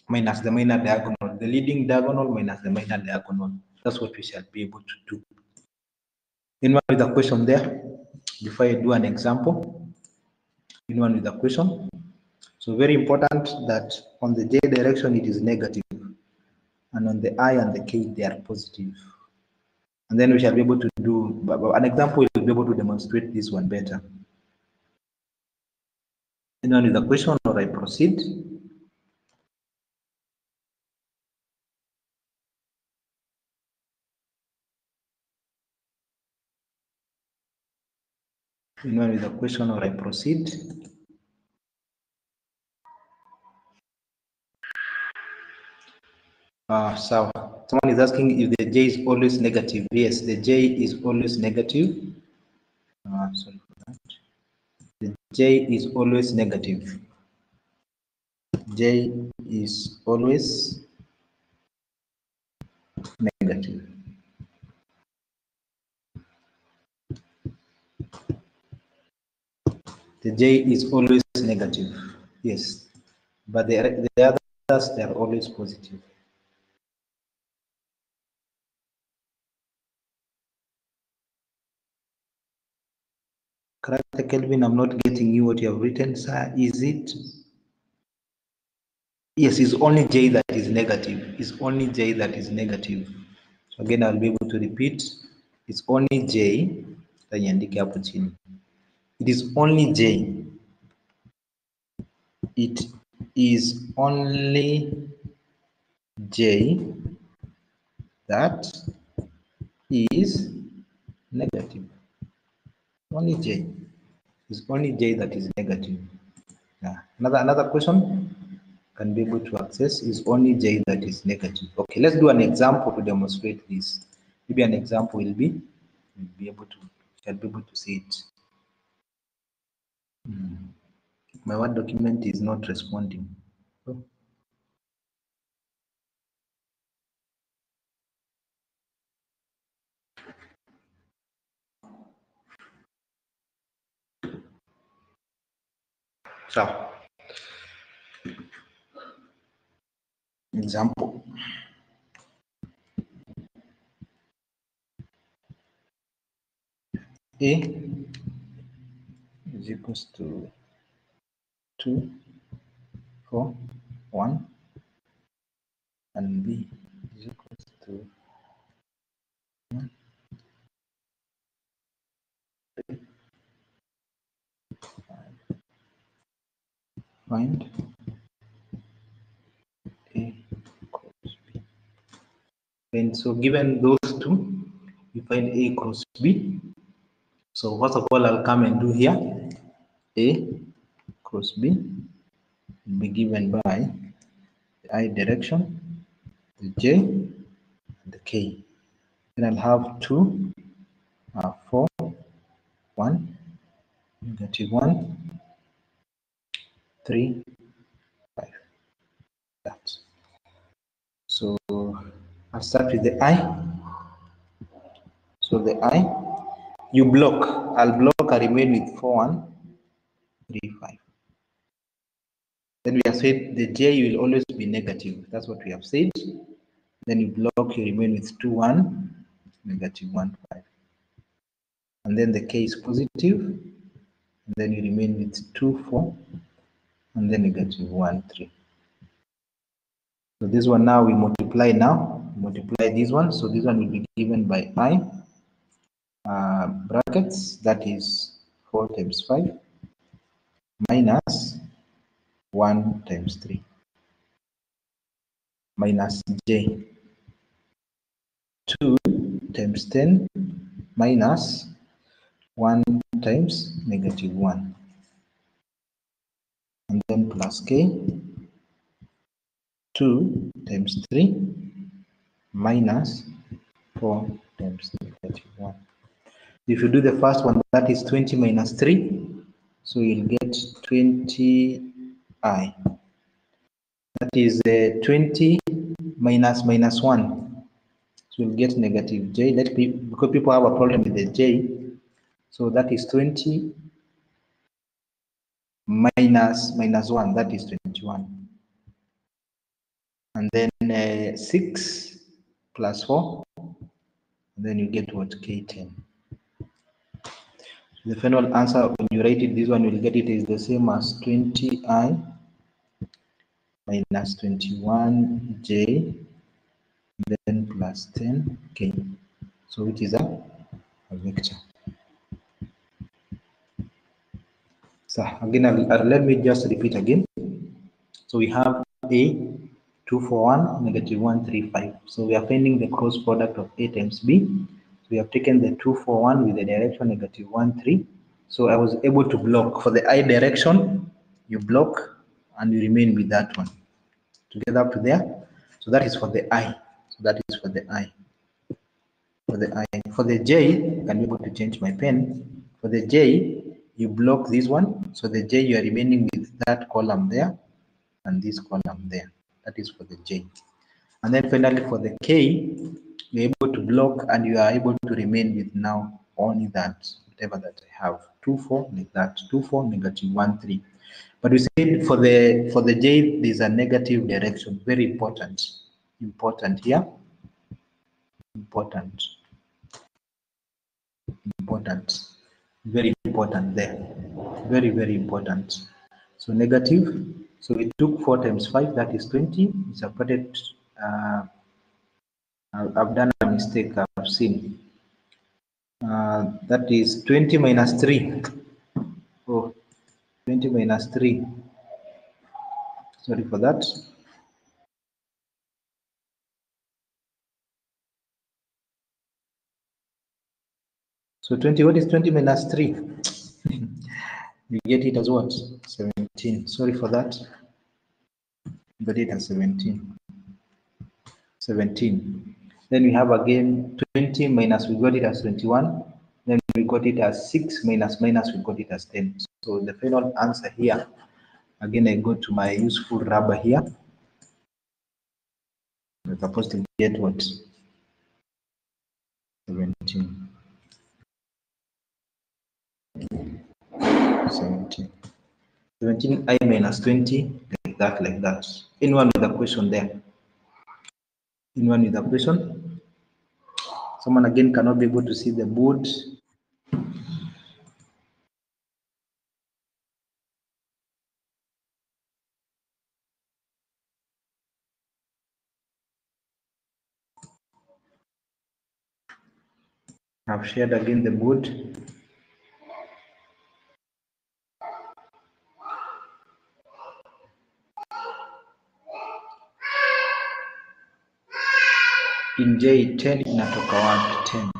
minus the minor diagonal. The leading diagonal minus the minor diagonal. That's what we shall be able to do. Anyone with a question there? Before I do an example. Anyone with a question? So very important that on the J direction, it is negative. And on the I and the K, they are positive. And then we shall be able to do an example, we'll be able to demonstrate this one better. Anyone with a question or I proceed? Anyone with a question or I proceed? Uh, so someone is asking if the J is always negative. Yes, the J is always negative. Uh, sorry for that. The J is always negative. J is always negative. The J is always negative. Yes, but the, the others, they are always positive. Character Kelvin, I'm not getting you what you have written, sir. Is it? Yes, it's only J that is negative. It's only J that is negative. So again, I'll be able to repeat. It's only J. It is only J. It is only J that is negative. Only J. It's only J that is negative. Yeah. Another another question can be able to access is only J that is negative. Okay, let's do an example to demonstrate this. Maybe an example will be will be able to shall be able to see it. Hmm. My Word document is not responding. Oh. So, example. A is equals to 2, 4, 1, and B is equals to 1, 3, 5, find A cross B. And so given those two, we find A cross B. So first of all, I'll come and do here. A cross B will be given by the I direction, the J, and the K. Then I'll have 2, uh, 4, 1, negative 1, 3, 5. That. So I'll start with the I. So the I, you block. I'll block, I remain with 4, 1, 3, 5. Then we have said the J will always be negative. That's what we have said. Then you block, you remain with 2, 1, negative 1, 5. And then the K is positive, and then you remain with 2, 4, and then negative 1, 3. So this one now we multiply now, multiply this one. So this one will be given by I uh, brackets, that is 4 times 5, minus 1 times 3, minus J. 2 times 10 minus 1 times negative 1 and then plus k 2 times 3 minus 4 times negative 1 if you do the first one that is 20 minus 3 so you'll get 20i that is uh, 20 minus minus 1 so you'll get negative j. Let people because people have a problem with the j. So that is 20 minus minus 1, that is 21. And then uh, 6 plus 4, and then you get what k10. The final answer, when you write it, this one you'll get it is the same as 20i minus 21j then plus 10k. So which is a, a vector. So again, I'll, I'll, uh, let me just repeat again. So we have a 241 negative 135. So we are finding the cross product of a times b. So we have taken the 2, 4, 1 with the direction negative 1 3. So I was able to block for the i direction, you block and you remain with that one. Together up to there. So that is for the i. So that is for the I. For the I. For the J, I can be able to change my pen. For the J, you block this one. So the J, you are remaining with that column there and this column there. That is for the J. And then finally for the K, you're able to block and you are able to remain with now only that, whatever that I have. 2, 4, like that. 2, 4, negative 1, 3. But we said for the for the J, there's a negative direction. Very important important here important important very important there very very important so negative so we took 4 times 5 that is 20 we separated uh, I've done a mistake I've seen uh, that is 20 minus 3 oh 20 minus 3 sorry for that So 20, what is 20 minus 3? you get it as what? 17. Sorry for that. But it as 17. 17. Then we have again 20 minus, we got it as 21. Then we got it as 6 minus minus, we got it as 10. So the final answer here, again, I go to my useful rubber here. We're supposed to get what? 17. 17. 17 i minus 20, like that, like that. Anyone with a question there? Anyone with a question? Someone again cannot be able to see the board. I've shared again the board. In J 10 inatoka wapi 10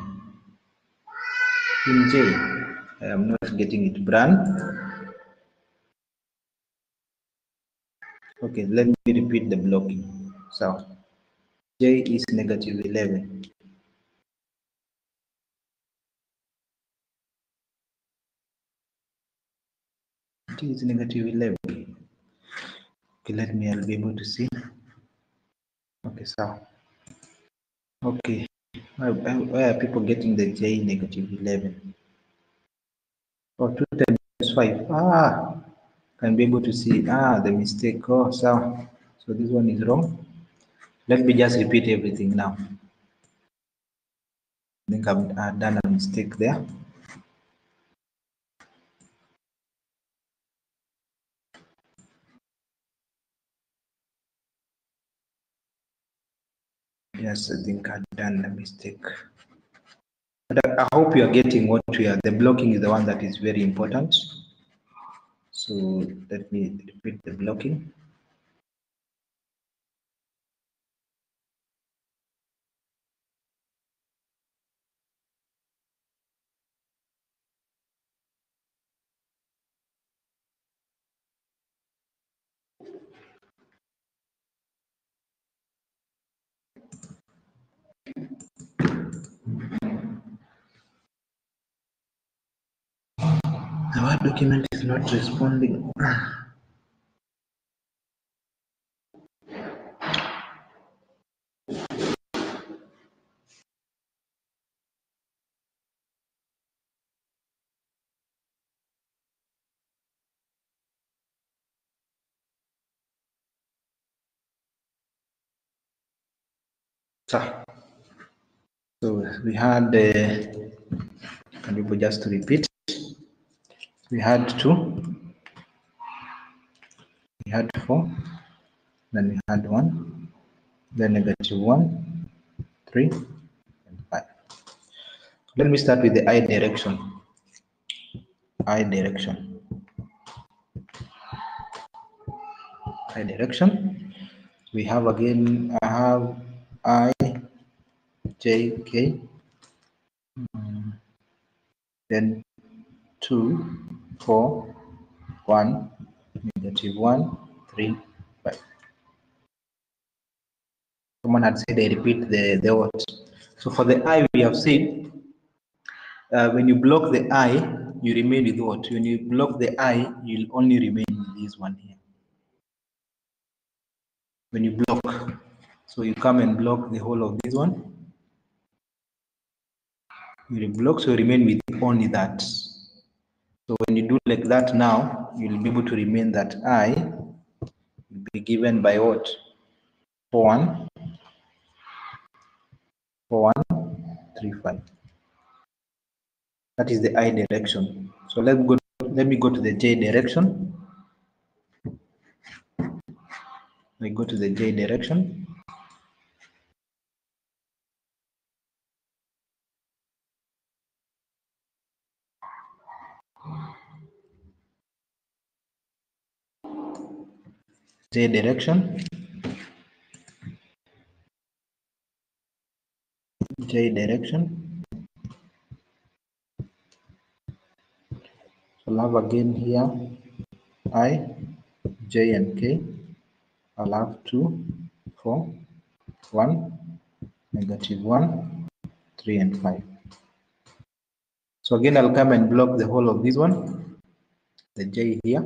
in J I am not getting it Bran. Okay let me repeat the blocking. So J is negative 11 T is negative 11 okay let me I'll be able to see. Okay so okay. Why, are people getting the J negative 11 or 2 times 5 ah can be able to see. Ah the mistake. Oh so so this one is wrong. Let me just repeat everything now. I think I've done a mistake there Yes, I think I've done a mistake. But I, hope you are getting what we are. The blocking is the one that is very important. So let me repeat the blocking. The Word document is not responding. So we had, uh, can people just repeat? We had two, we had four, then we had one, then negative one, three, and five. Let me start with the I direction. I direction. I direction. We have again, I have I, J, K, mm, then two, four, one, negative one, three, five. Someone had said they repeat the, the what. So for the I, we have said uh, when you block the I, you remain with what? When you block the I, you'll only remain with this one here. When you block, so you come and block the whole of this one. You block, so you remain with only that. So when you do like that now, you'll be able to remain that I will be given by what? 4, 1, 4, 1, 3, 5. That is the I direction. So let go, let me go to the J direction. I go to the J direction. J direction. J direction. So I'll have again here I, J and K. I'll have 2, 4, 1, negative 1, 3 and 5. So again, I'll come and block the whole of this one, the J here.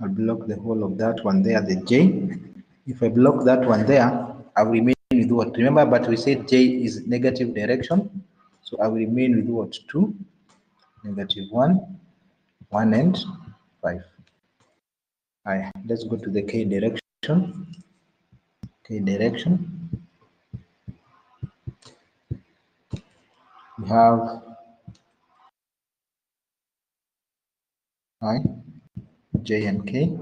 I'll block the whole of that one there, the J. If I block that one there, I will remain with what? Remember, but we said J is negative direction. So I will remain with what? 2, negative 1, 1 and 5. Alright, let's go to the K direction. K direction. We have I, J and K,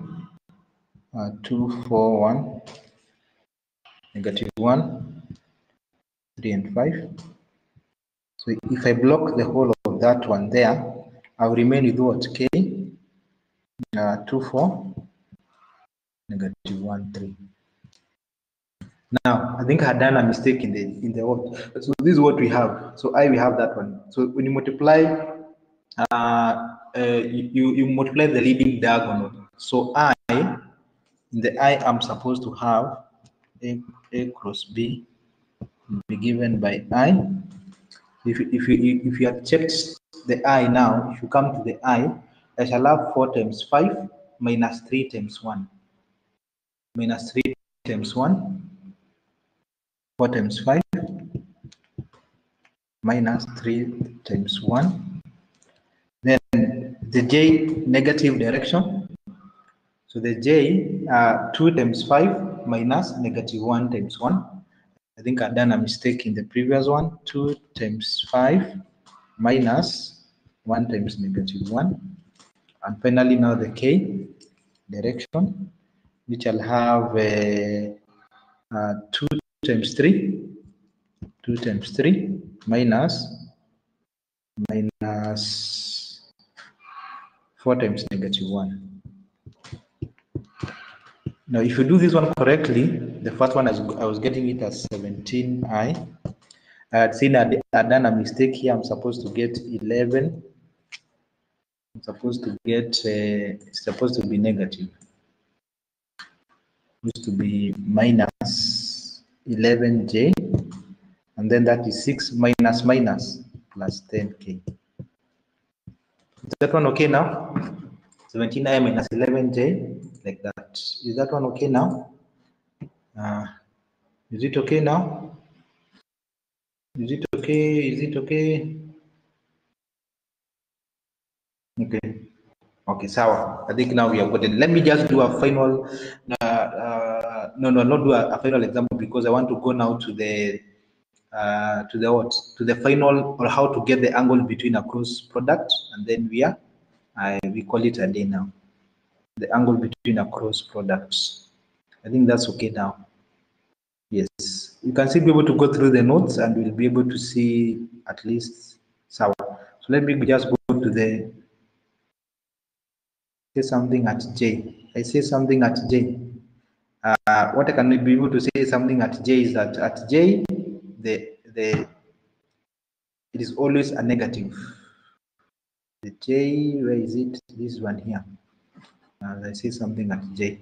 uh, 2, 4, 1, negative 1, 3 and 5. So if I block the whole of that one there, I'll remain with what? K, uh, 2, 4, negative 1, 3. Now, I think I had done a mistake in the in the what. So this is what we have. So I we have that one. So when you multiply, uh, uh, you you multiply the leading diagonal. So I in the I am supposed to have a, a cross B be given by I. If you, if you if you have checked the I now, if you come to the I, I shall have four times five minus three times one minus three times one 4 times 5 minus 3 times 1. The j negative direction. So the j uh, 2 times 5 minus negative 1 times 1. I think I've done a mistake in the previous one. 2 times 5 minus 1 times negative 1. And finally now the k direction, which I'll have uh, uh, 2 times 3 2 times 3 minus minus 4 times negative 1 now if you do this one correctly the first one I was, I was getting it as 17i I. Had seen I had done a mistake here. I'm supposed to get 11 I'm supposed to get uh, it's supposed to be negative. It's supposed to be minus 11j, and then that is 6 minus minus plus 10k. Is that one okay now? 17i minus 11j, like that. Is that one okay now? Uh, is it okay now? Is it okay? Is it okay? Okay. Okay, sawa. I think now we are good. Let me just do a final uh, uh, no, no, not do a, a, final example because I want to go now to the uh, to the what to the final or how to get the angle between a cross product and then we are I we call it a day now. The angle between a cross products. I think that's okay now. Yes, you can still be able to go through the notes and we'll be able to see at least So let me just go to the say something at J. I say something at J uh, what I can be able to say something at J is that at J, the the it is always a negative. The J, where is it? This one here. And I see something at J.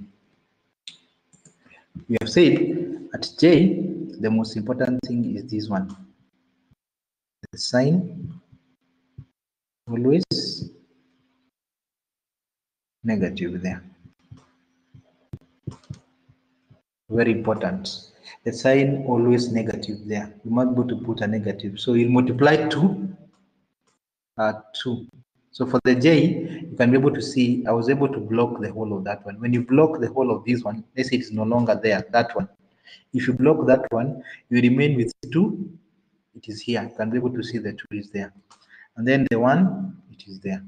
We have said at J, the most important thing is this one. The sign always negative there. very important. The sign always negative there. You must be to put a negative. So you multiply two, uh, two. So for the J, you can be able to see, I was able to block the whole of that one. When you block the whole of this one, let's say it's no longer there, that one. If you block that one, you remain with two, it is here. You can be able to see the two is there. And then the one, it is there.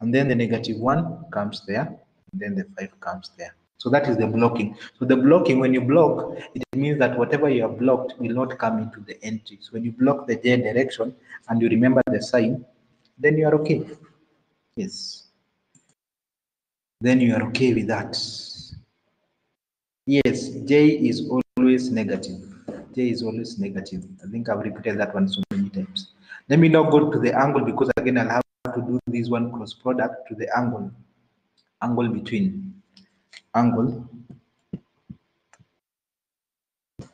And then the negative one comes there, and then the five comes there. So that is the blocking. So the blocking, when you block, it means that whatever you have blocked will not come into the entry. So when you block the J direction and you remember the sign, then you are okay. Yes. Then you are okay with that. Yes, J is always negative. J is always negative. I think I've repeated that one so many times. Let me now go to the angle because again I'll have to do this one cross product to the angle, angle between angle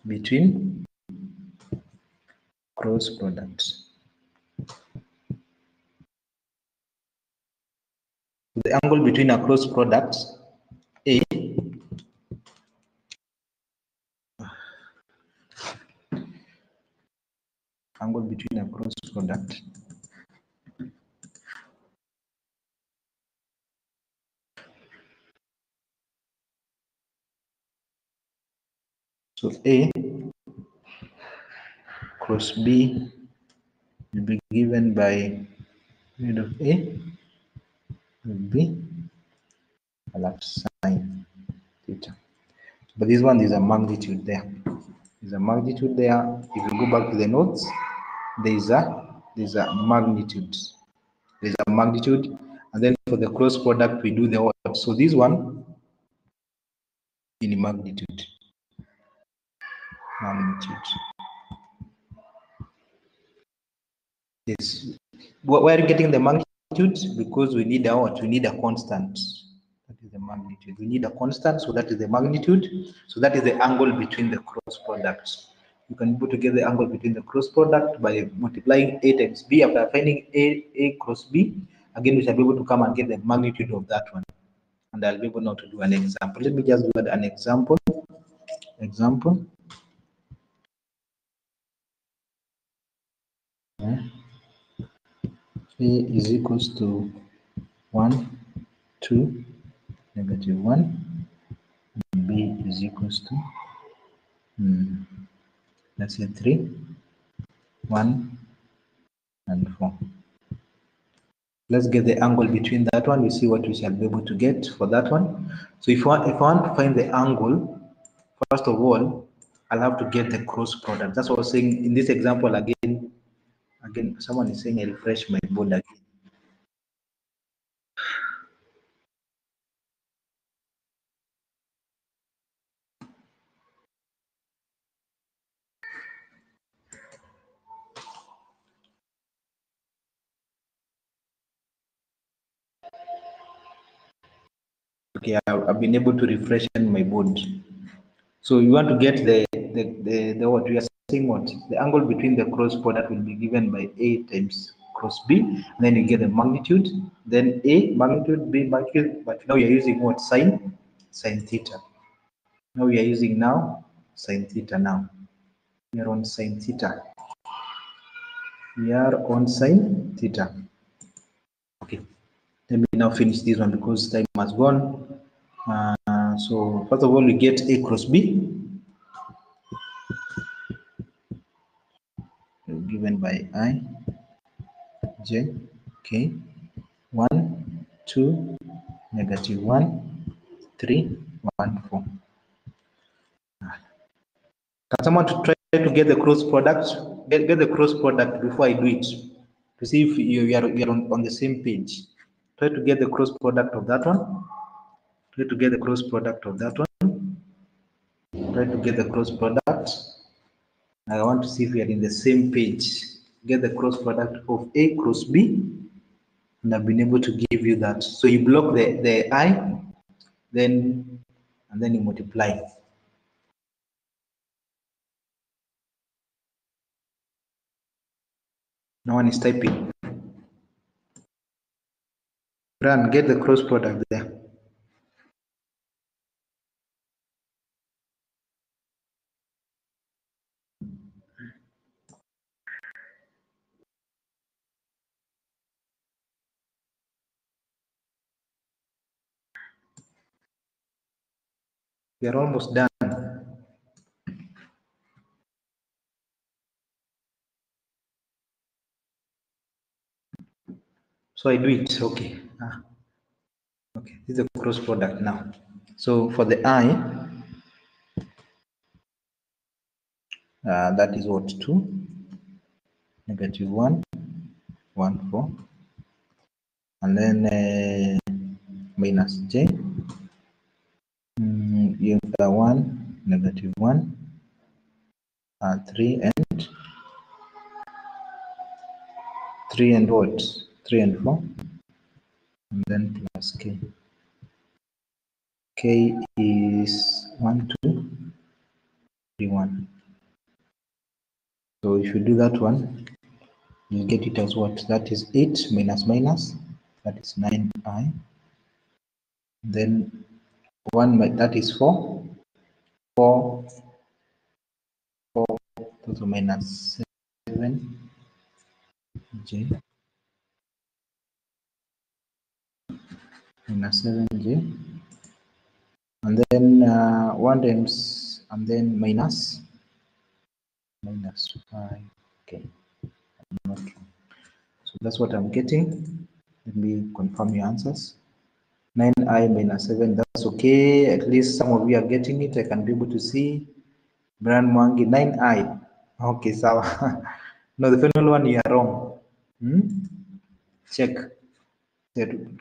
between cross products. The angle between a cross product A angle between a cross product So A cross B will be given by unit of A will be a sine theta. But this one is a magnitude there. There's a magnitude there. If you go back to the notes, there's a there's a magnitude. There's a magnitude, and then for the cross product we do the what? So this one in magnitude magnitude. Yes. Why are you getting the magnitude? Because we need a what? We need a constant. That is the magnitude. We need a constant, so that is the magnitude. So that is the angle between the cross products. You can put together the angle between the cross product by multiplying A times B. After finding A, A cross B, again we shall be able to come and get the magnitude of that one. And I'll be able now to do an example. Let me just do an example. Example. A is equals to 1, 2, negative 1. B is equals to, hmm, let's say 3, 1, and 4. Let's get the angle between that one. We see what we shall be able to get for that one. So if I if I want to find the angle, first of all, I'll have to get the cross product. That's what I was saying in this example again. Again, someone is saying I refresh my board again. Okay, I've been able to refresh my board. So you want to get the, the, the, the what we are saying what? The angle between the cross product will be given by A times cross B. And then you get the magnitude. Then A magnitude, B magnitude. But now you're using what? Sine? Sine theta. Now we are using now sine theta now. We are on sine theta. We are on sine theta. Okay. Let me now finish this one because time has gone. Uh, so first of all, we get A cross B given by I, J, K, 1, 2, negative 1, 3, 1, 4. Can someone try to get the cross product? Get, get the cross product before I do it to see if you, you are, you are on, on the same page. Try to get the cross product of that one. Try to get the cross product of that one. Try to get the cross product. I want to see if we are in the same page. Get the cross product of A cross B. And I've been able to give you that. So you block the, the I, then and then you multiply. No one is typing. Run, get the cross product there. We are almost done. So I do it, okay. Ah. Okay, this is a cross product now. So for the I, uh, that is what 2, negative 1, 1, 4, and then uh, minus j, the 1, negative 1, uh, 3 and 3 and what? 3 and 4, and then plus k. k is 1, 2, 3, 1. So if you do that one, you get it as what? That is 8 minus minus, that is 9i. Then 1, by that is 4. 4, 4, also minus 7, j. Minus 7j. And then uh, 1 times, and then minus. Minus 5 okay so that's what i'm getting. Let me confirm your answers. 9i minus 7 that's okay at least some of you are getting it i can be able to see. Brand mwangi 9i okay so no the final one you are wrong. Hmm? check.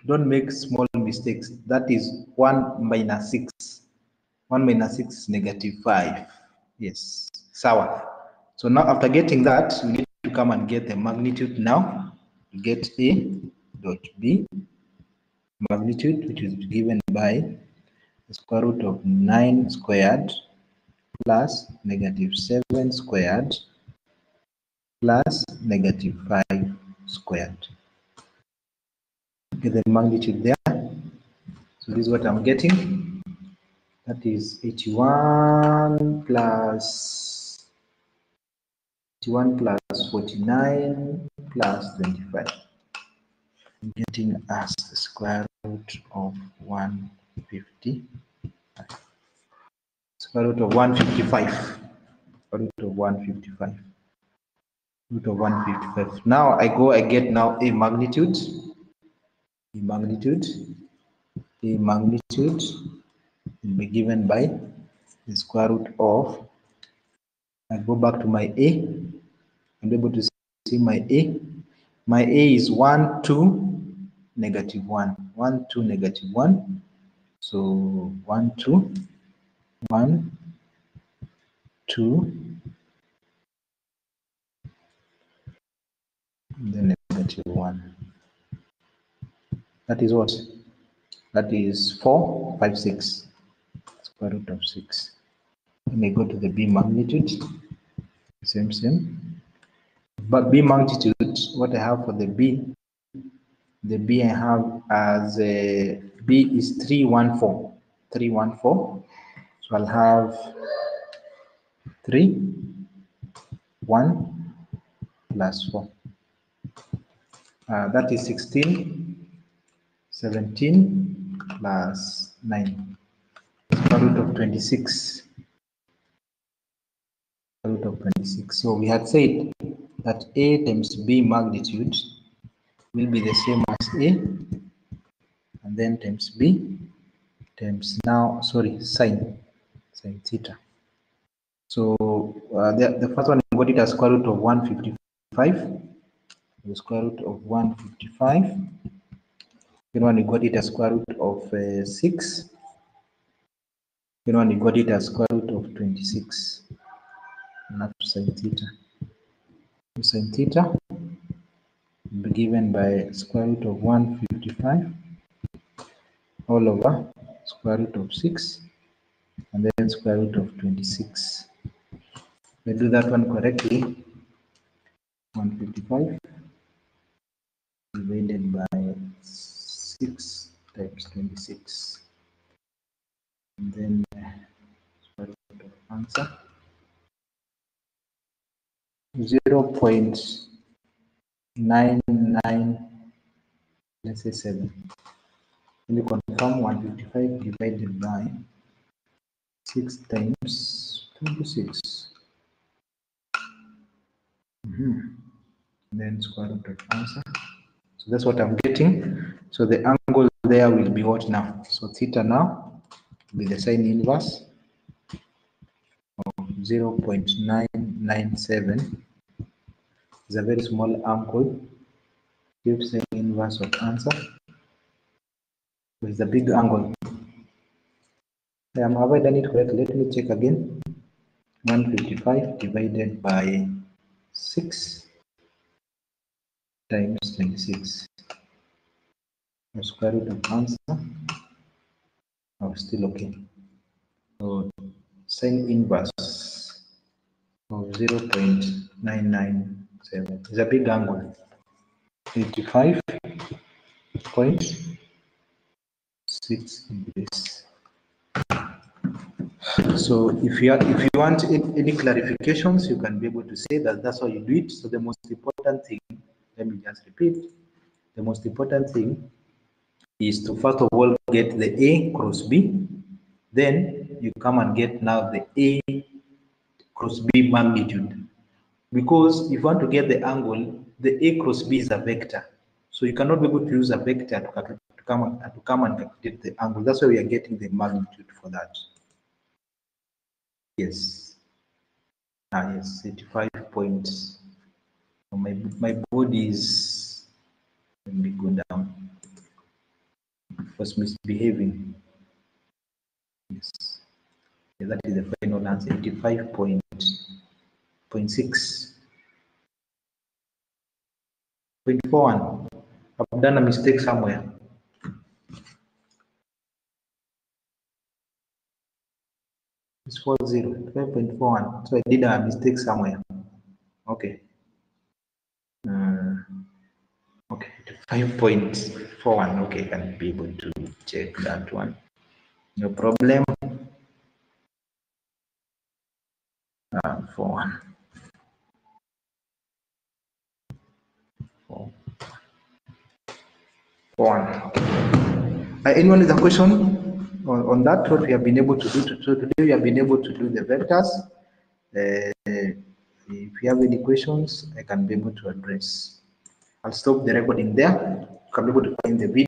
Don't make small mistakes. That is 1 minus 6 1 minus 6 is negative 5 yes Sawa. So now after getting that, we need to come and get the magnitude now. Get A dot B. Magnitude, which is given by square root of 9 squared plus negative 7 squared plus negative 5 squared. Get the magnitude there. So this is what I'm getting. That is 81 plus 81 plus 49 plus 25. I'm getting us the square root of 150 square root of 155 square root of 155 root of 155 now i go i get now a magnitude. A magnitude. A magnitude will be given by the square root of i go back to my a. I'm able to see my a. My a is 1 2 negative 1 1 2 negative 1 so 1 2 1, 2, then negative 1. That is what? That is four, five, six, Square root of 6. Let me go to the B magnitude. Same, same. But B magnitude, what I have for the B, the B I have as a B is 314. 314. So I'll have 3, 1 plus 4. Uh, that is 16, 17 plus 9. Square root of 26. Square root of 26. So we had said that A times B magnitude will be the same as A and then times B times now, sorry, sine sine theta. So uh, the, the first one got it as square root of 155. The square root of 155. Then one you got it as square root of uh, 6. Then one you got it as square root of 26. Not sine theta. Sine theta be given by square root of 155 all over square root of 6 and then square root of 26. We do that one correctly. 155 divided by 6 times 26. And then square root of answer 0 0.99, let's say 7. When you confirm 155 divided by 6 times 26. Mm -hmm. Then square root of answer. So that's what I'm getting. So the angle there will be what now? So theta now will be the sine inverse of 0.997. It's a very small angle. Give sine inverse of answer. It's a big angle. Um, have I done it correctly? Let me check again. 155 divided by 6 times 26. The square root of answer. Oh, still okay. So sine inverse of 0.997 is a big angle. 85.6 degrees. So if you are, if you want any clarifications, you can be able to say that that's how you do it. So the most important thing, let me just repeat, the most important thing is to first of all get the A cross B, then you come and get now the A cross B magnitude. Because if you want to get the angle, the A cross B is a vector. So you cannot be able to use a vector to, to come, to come and calculate the angle. That's why we are getting the magnitude for that. Yes. Ah, yes, 85 points. My, my body is, let me go down, was misbehaving. Yes. Yeah, that is the final answer, 85 point, 0.6, 0.41. I've done a mistake somewhere. It's 40, 5.41. So I did a mistake somewhere. Okay. Uh, okay, 5.41. Okay, I can be able to check that one. No problem. Uh, for one. Four one. Uh, anyone with a question on, that? What we have been able to do? To, today we have been able to do the vectors. Uh, if you have any questions, I can be able to address. I'll stop the recording there. You can be able to find the video.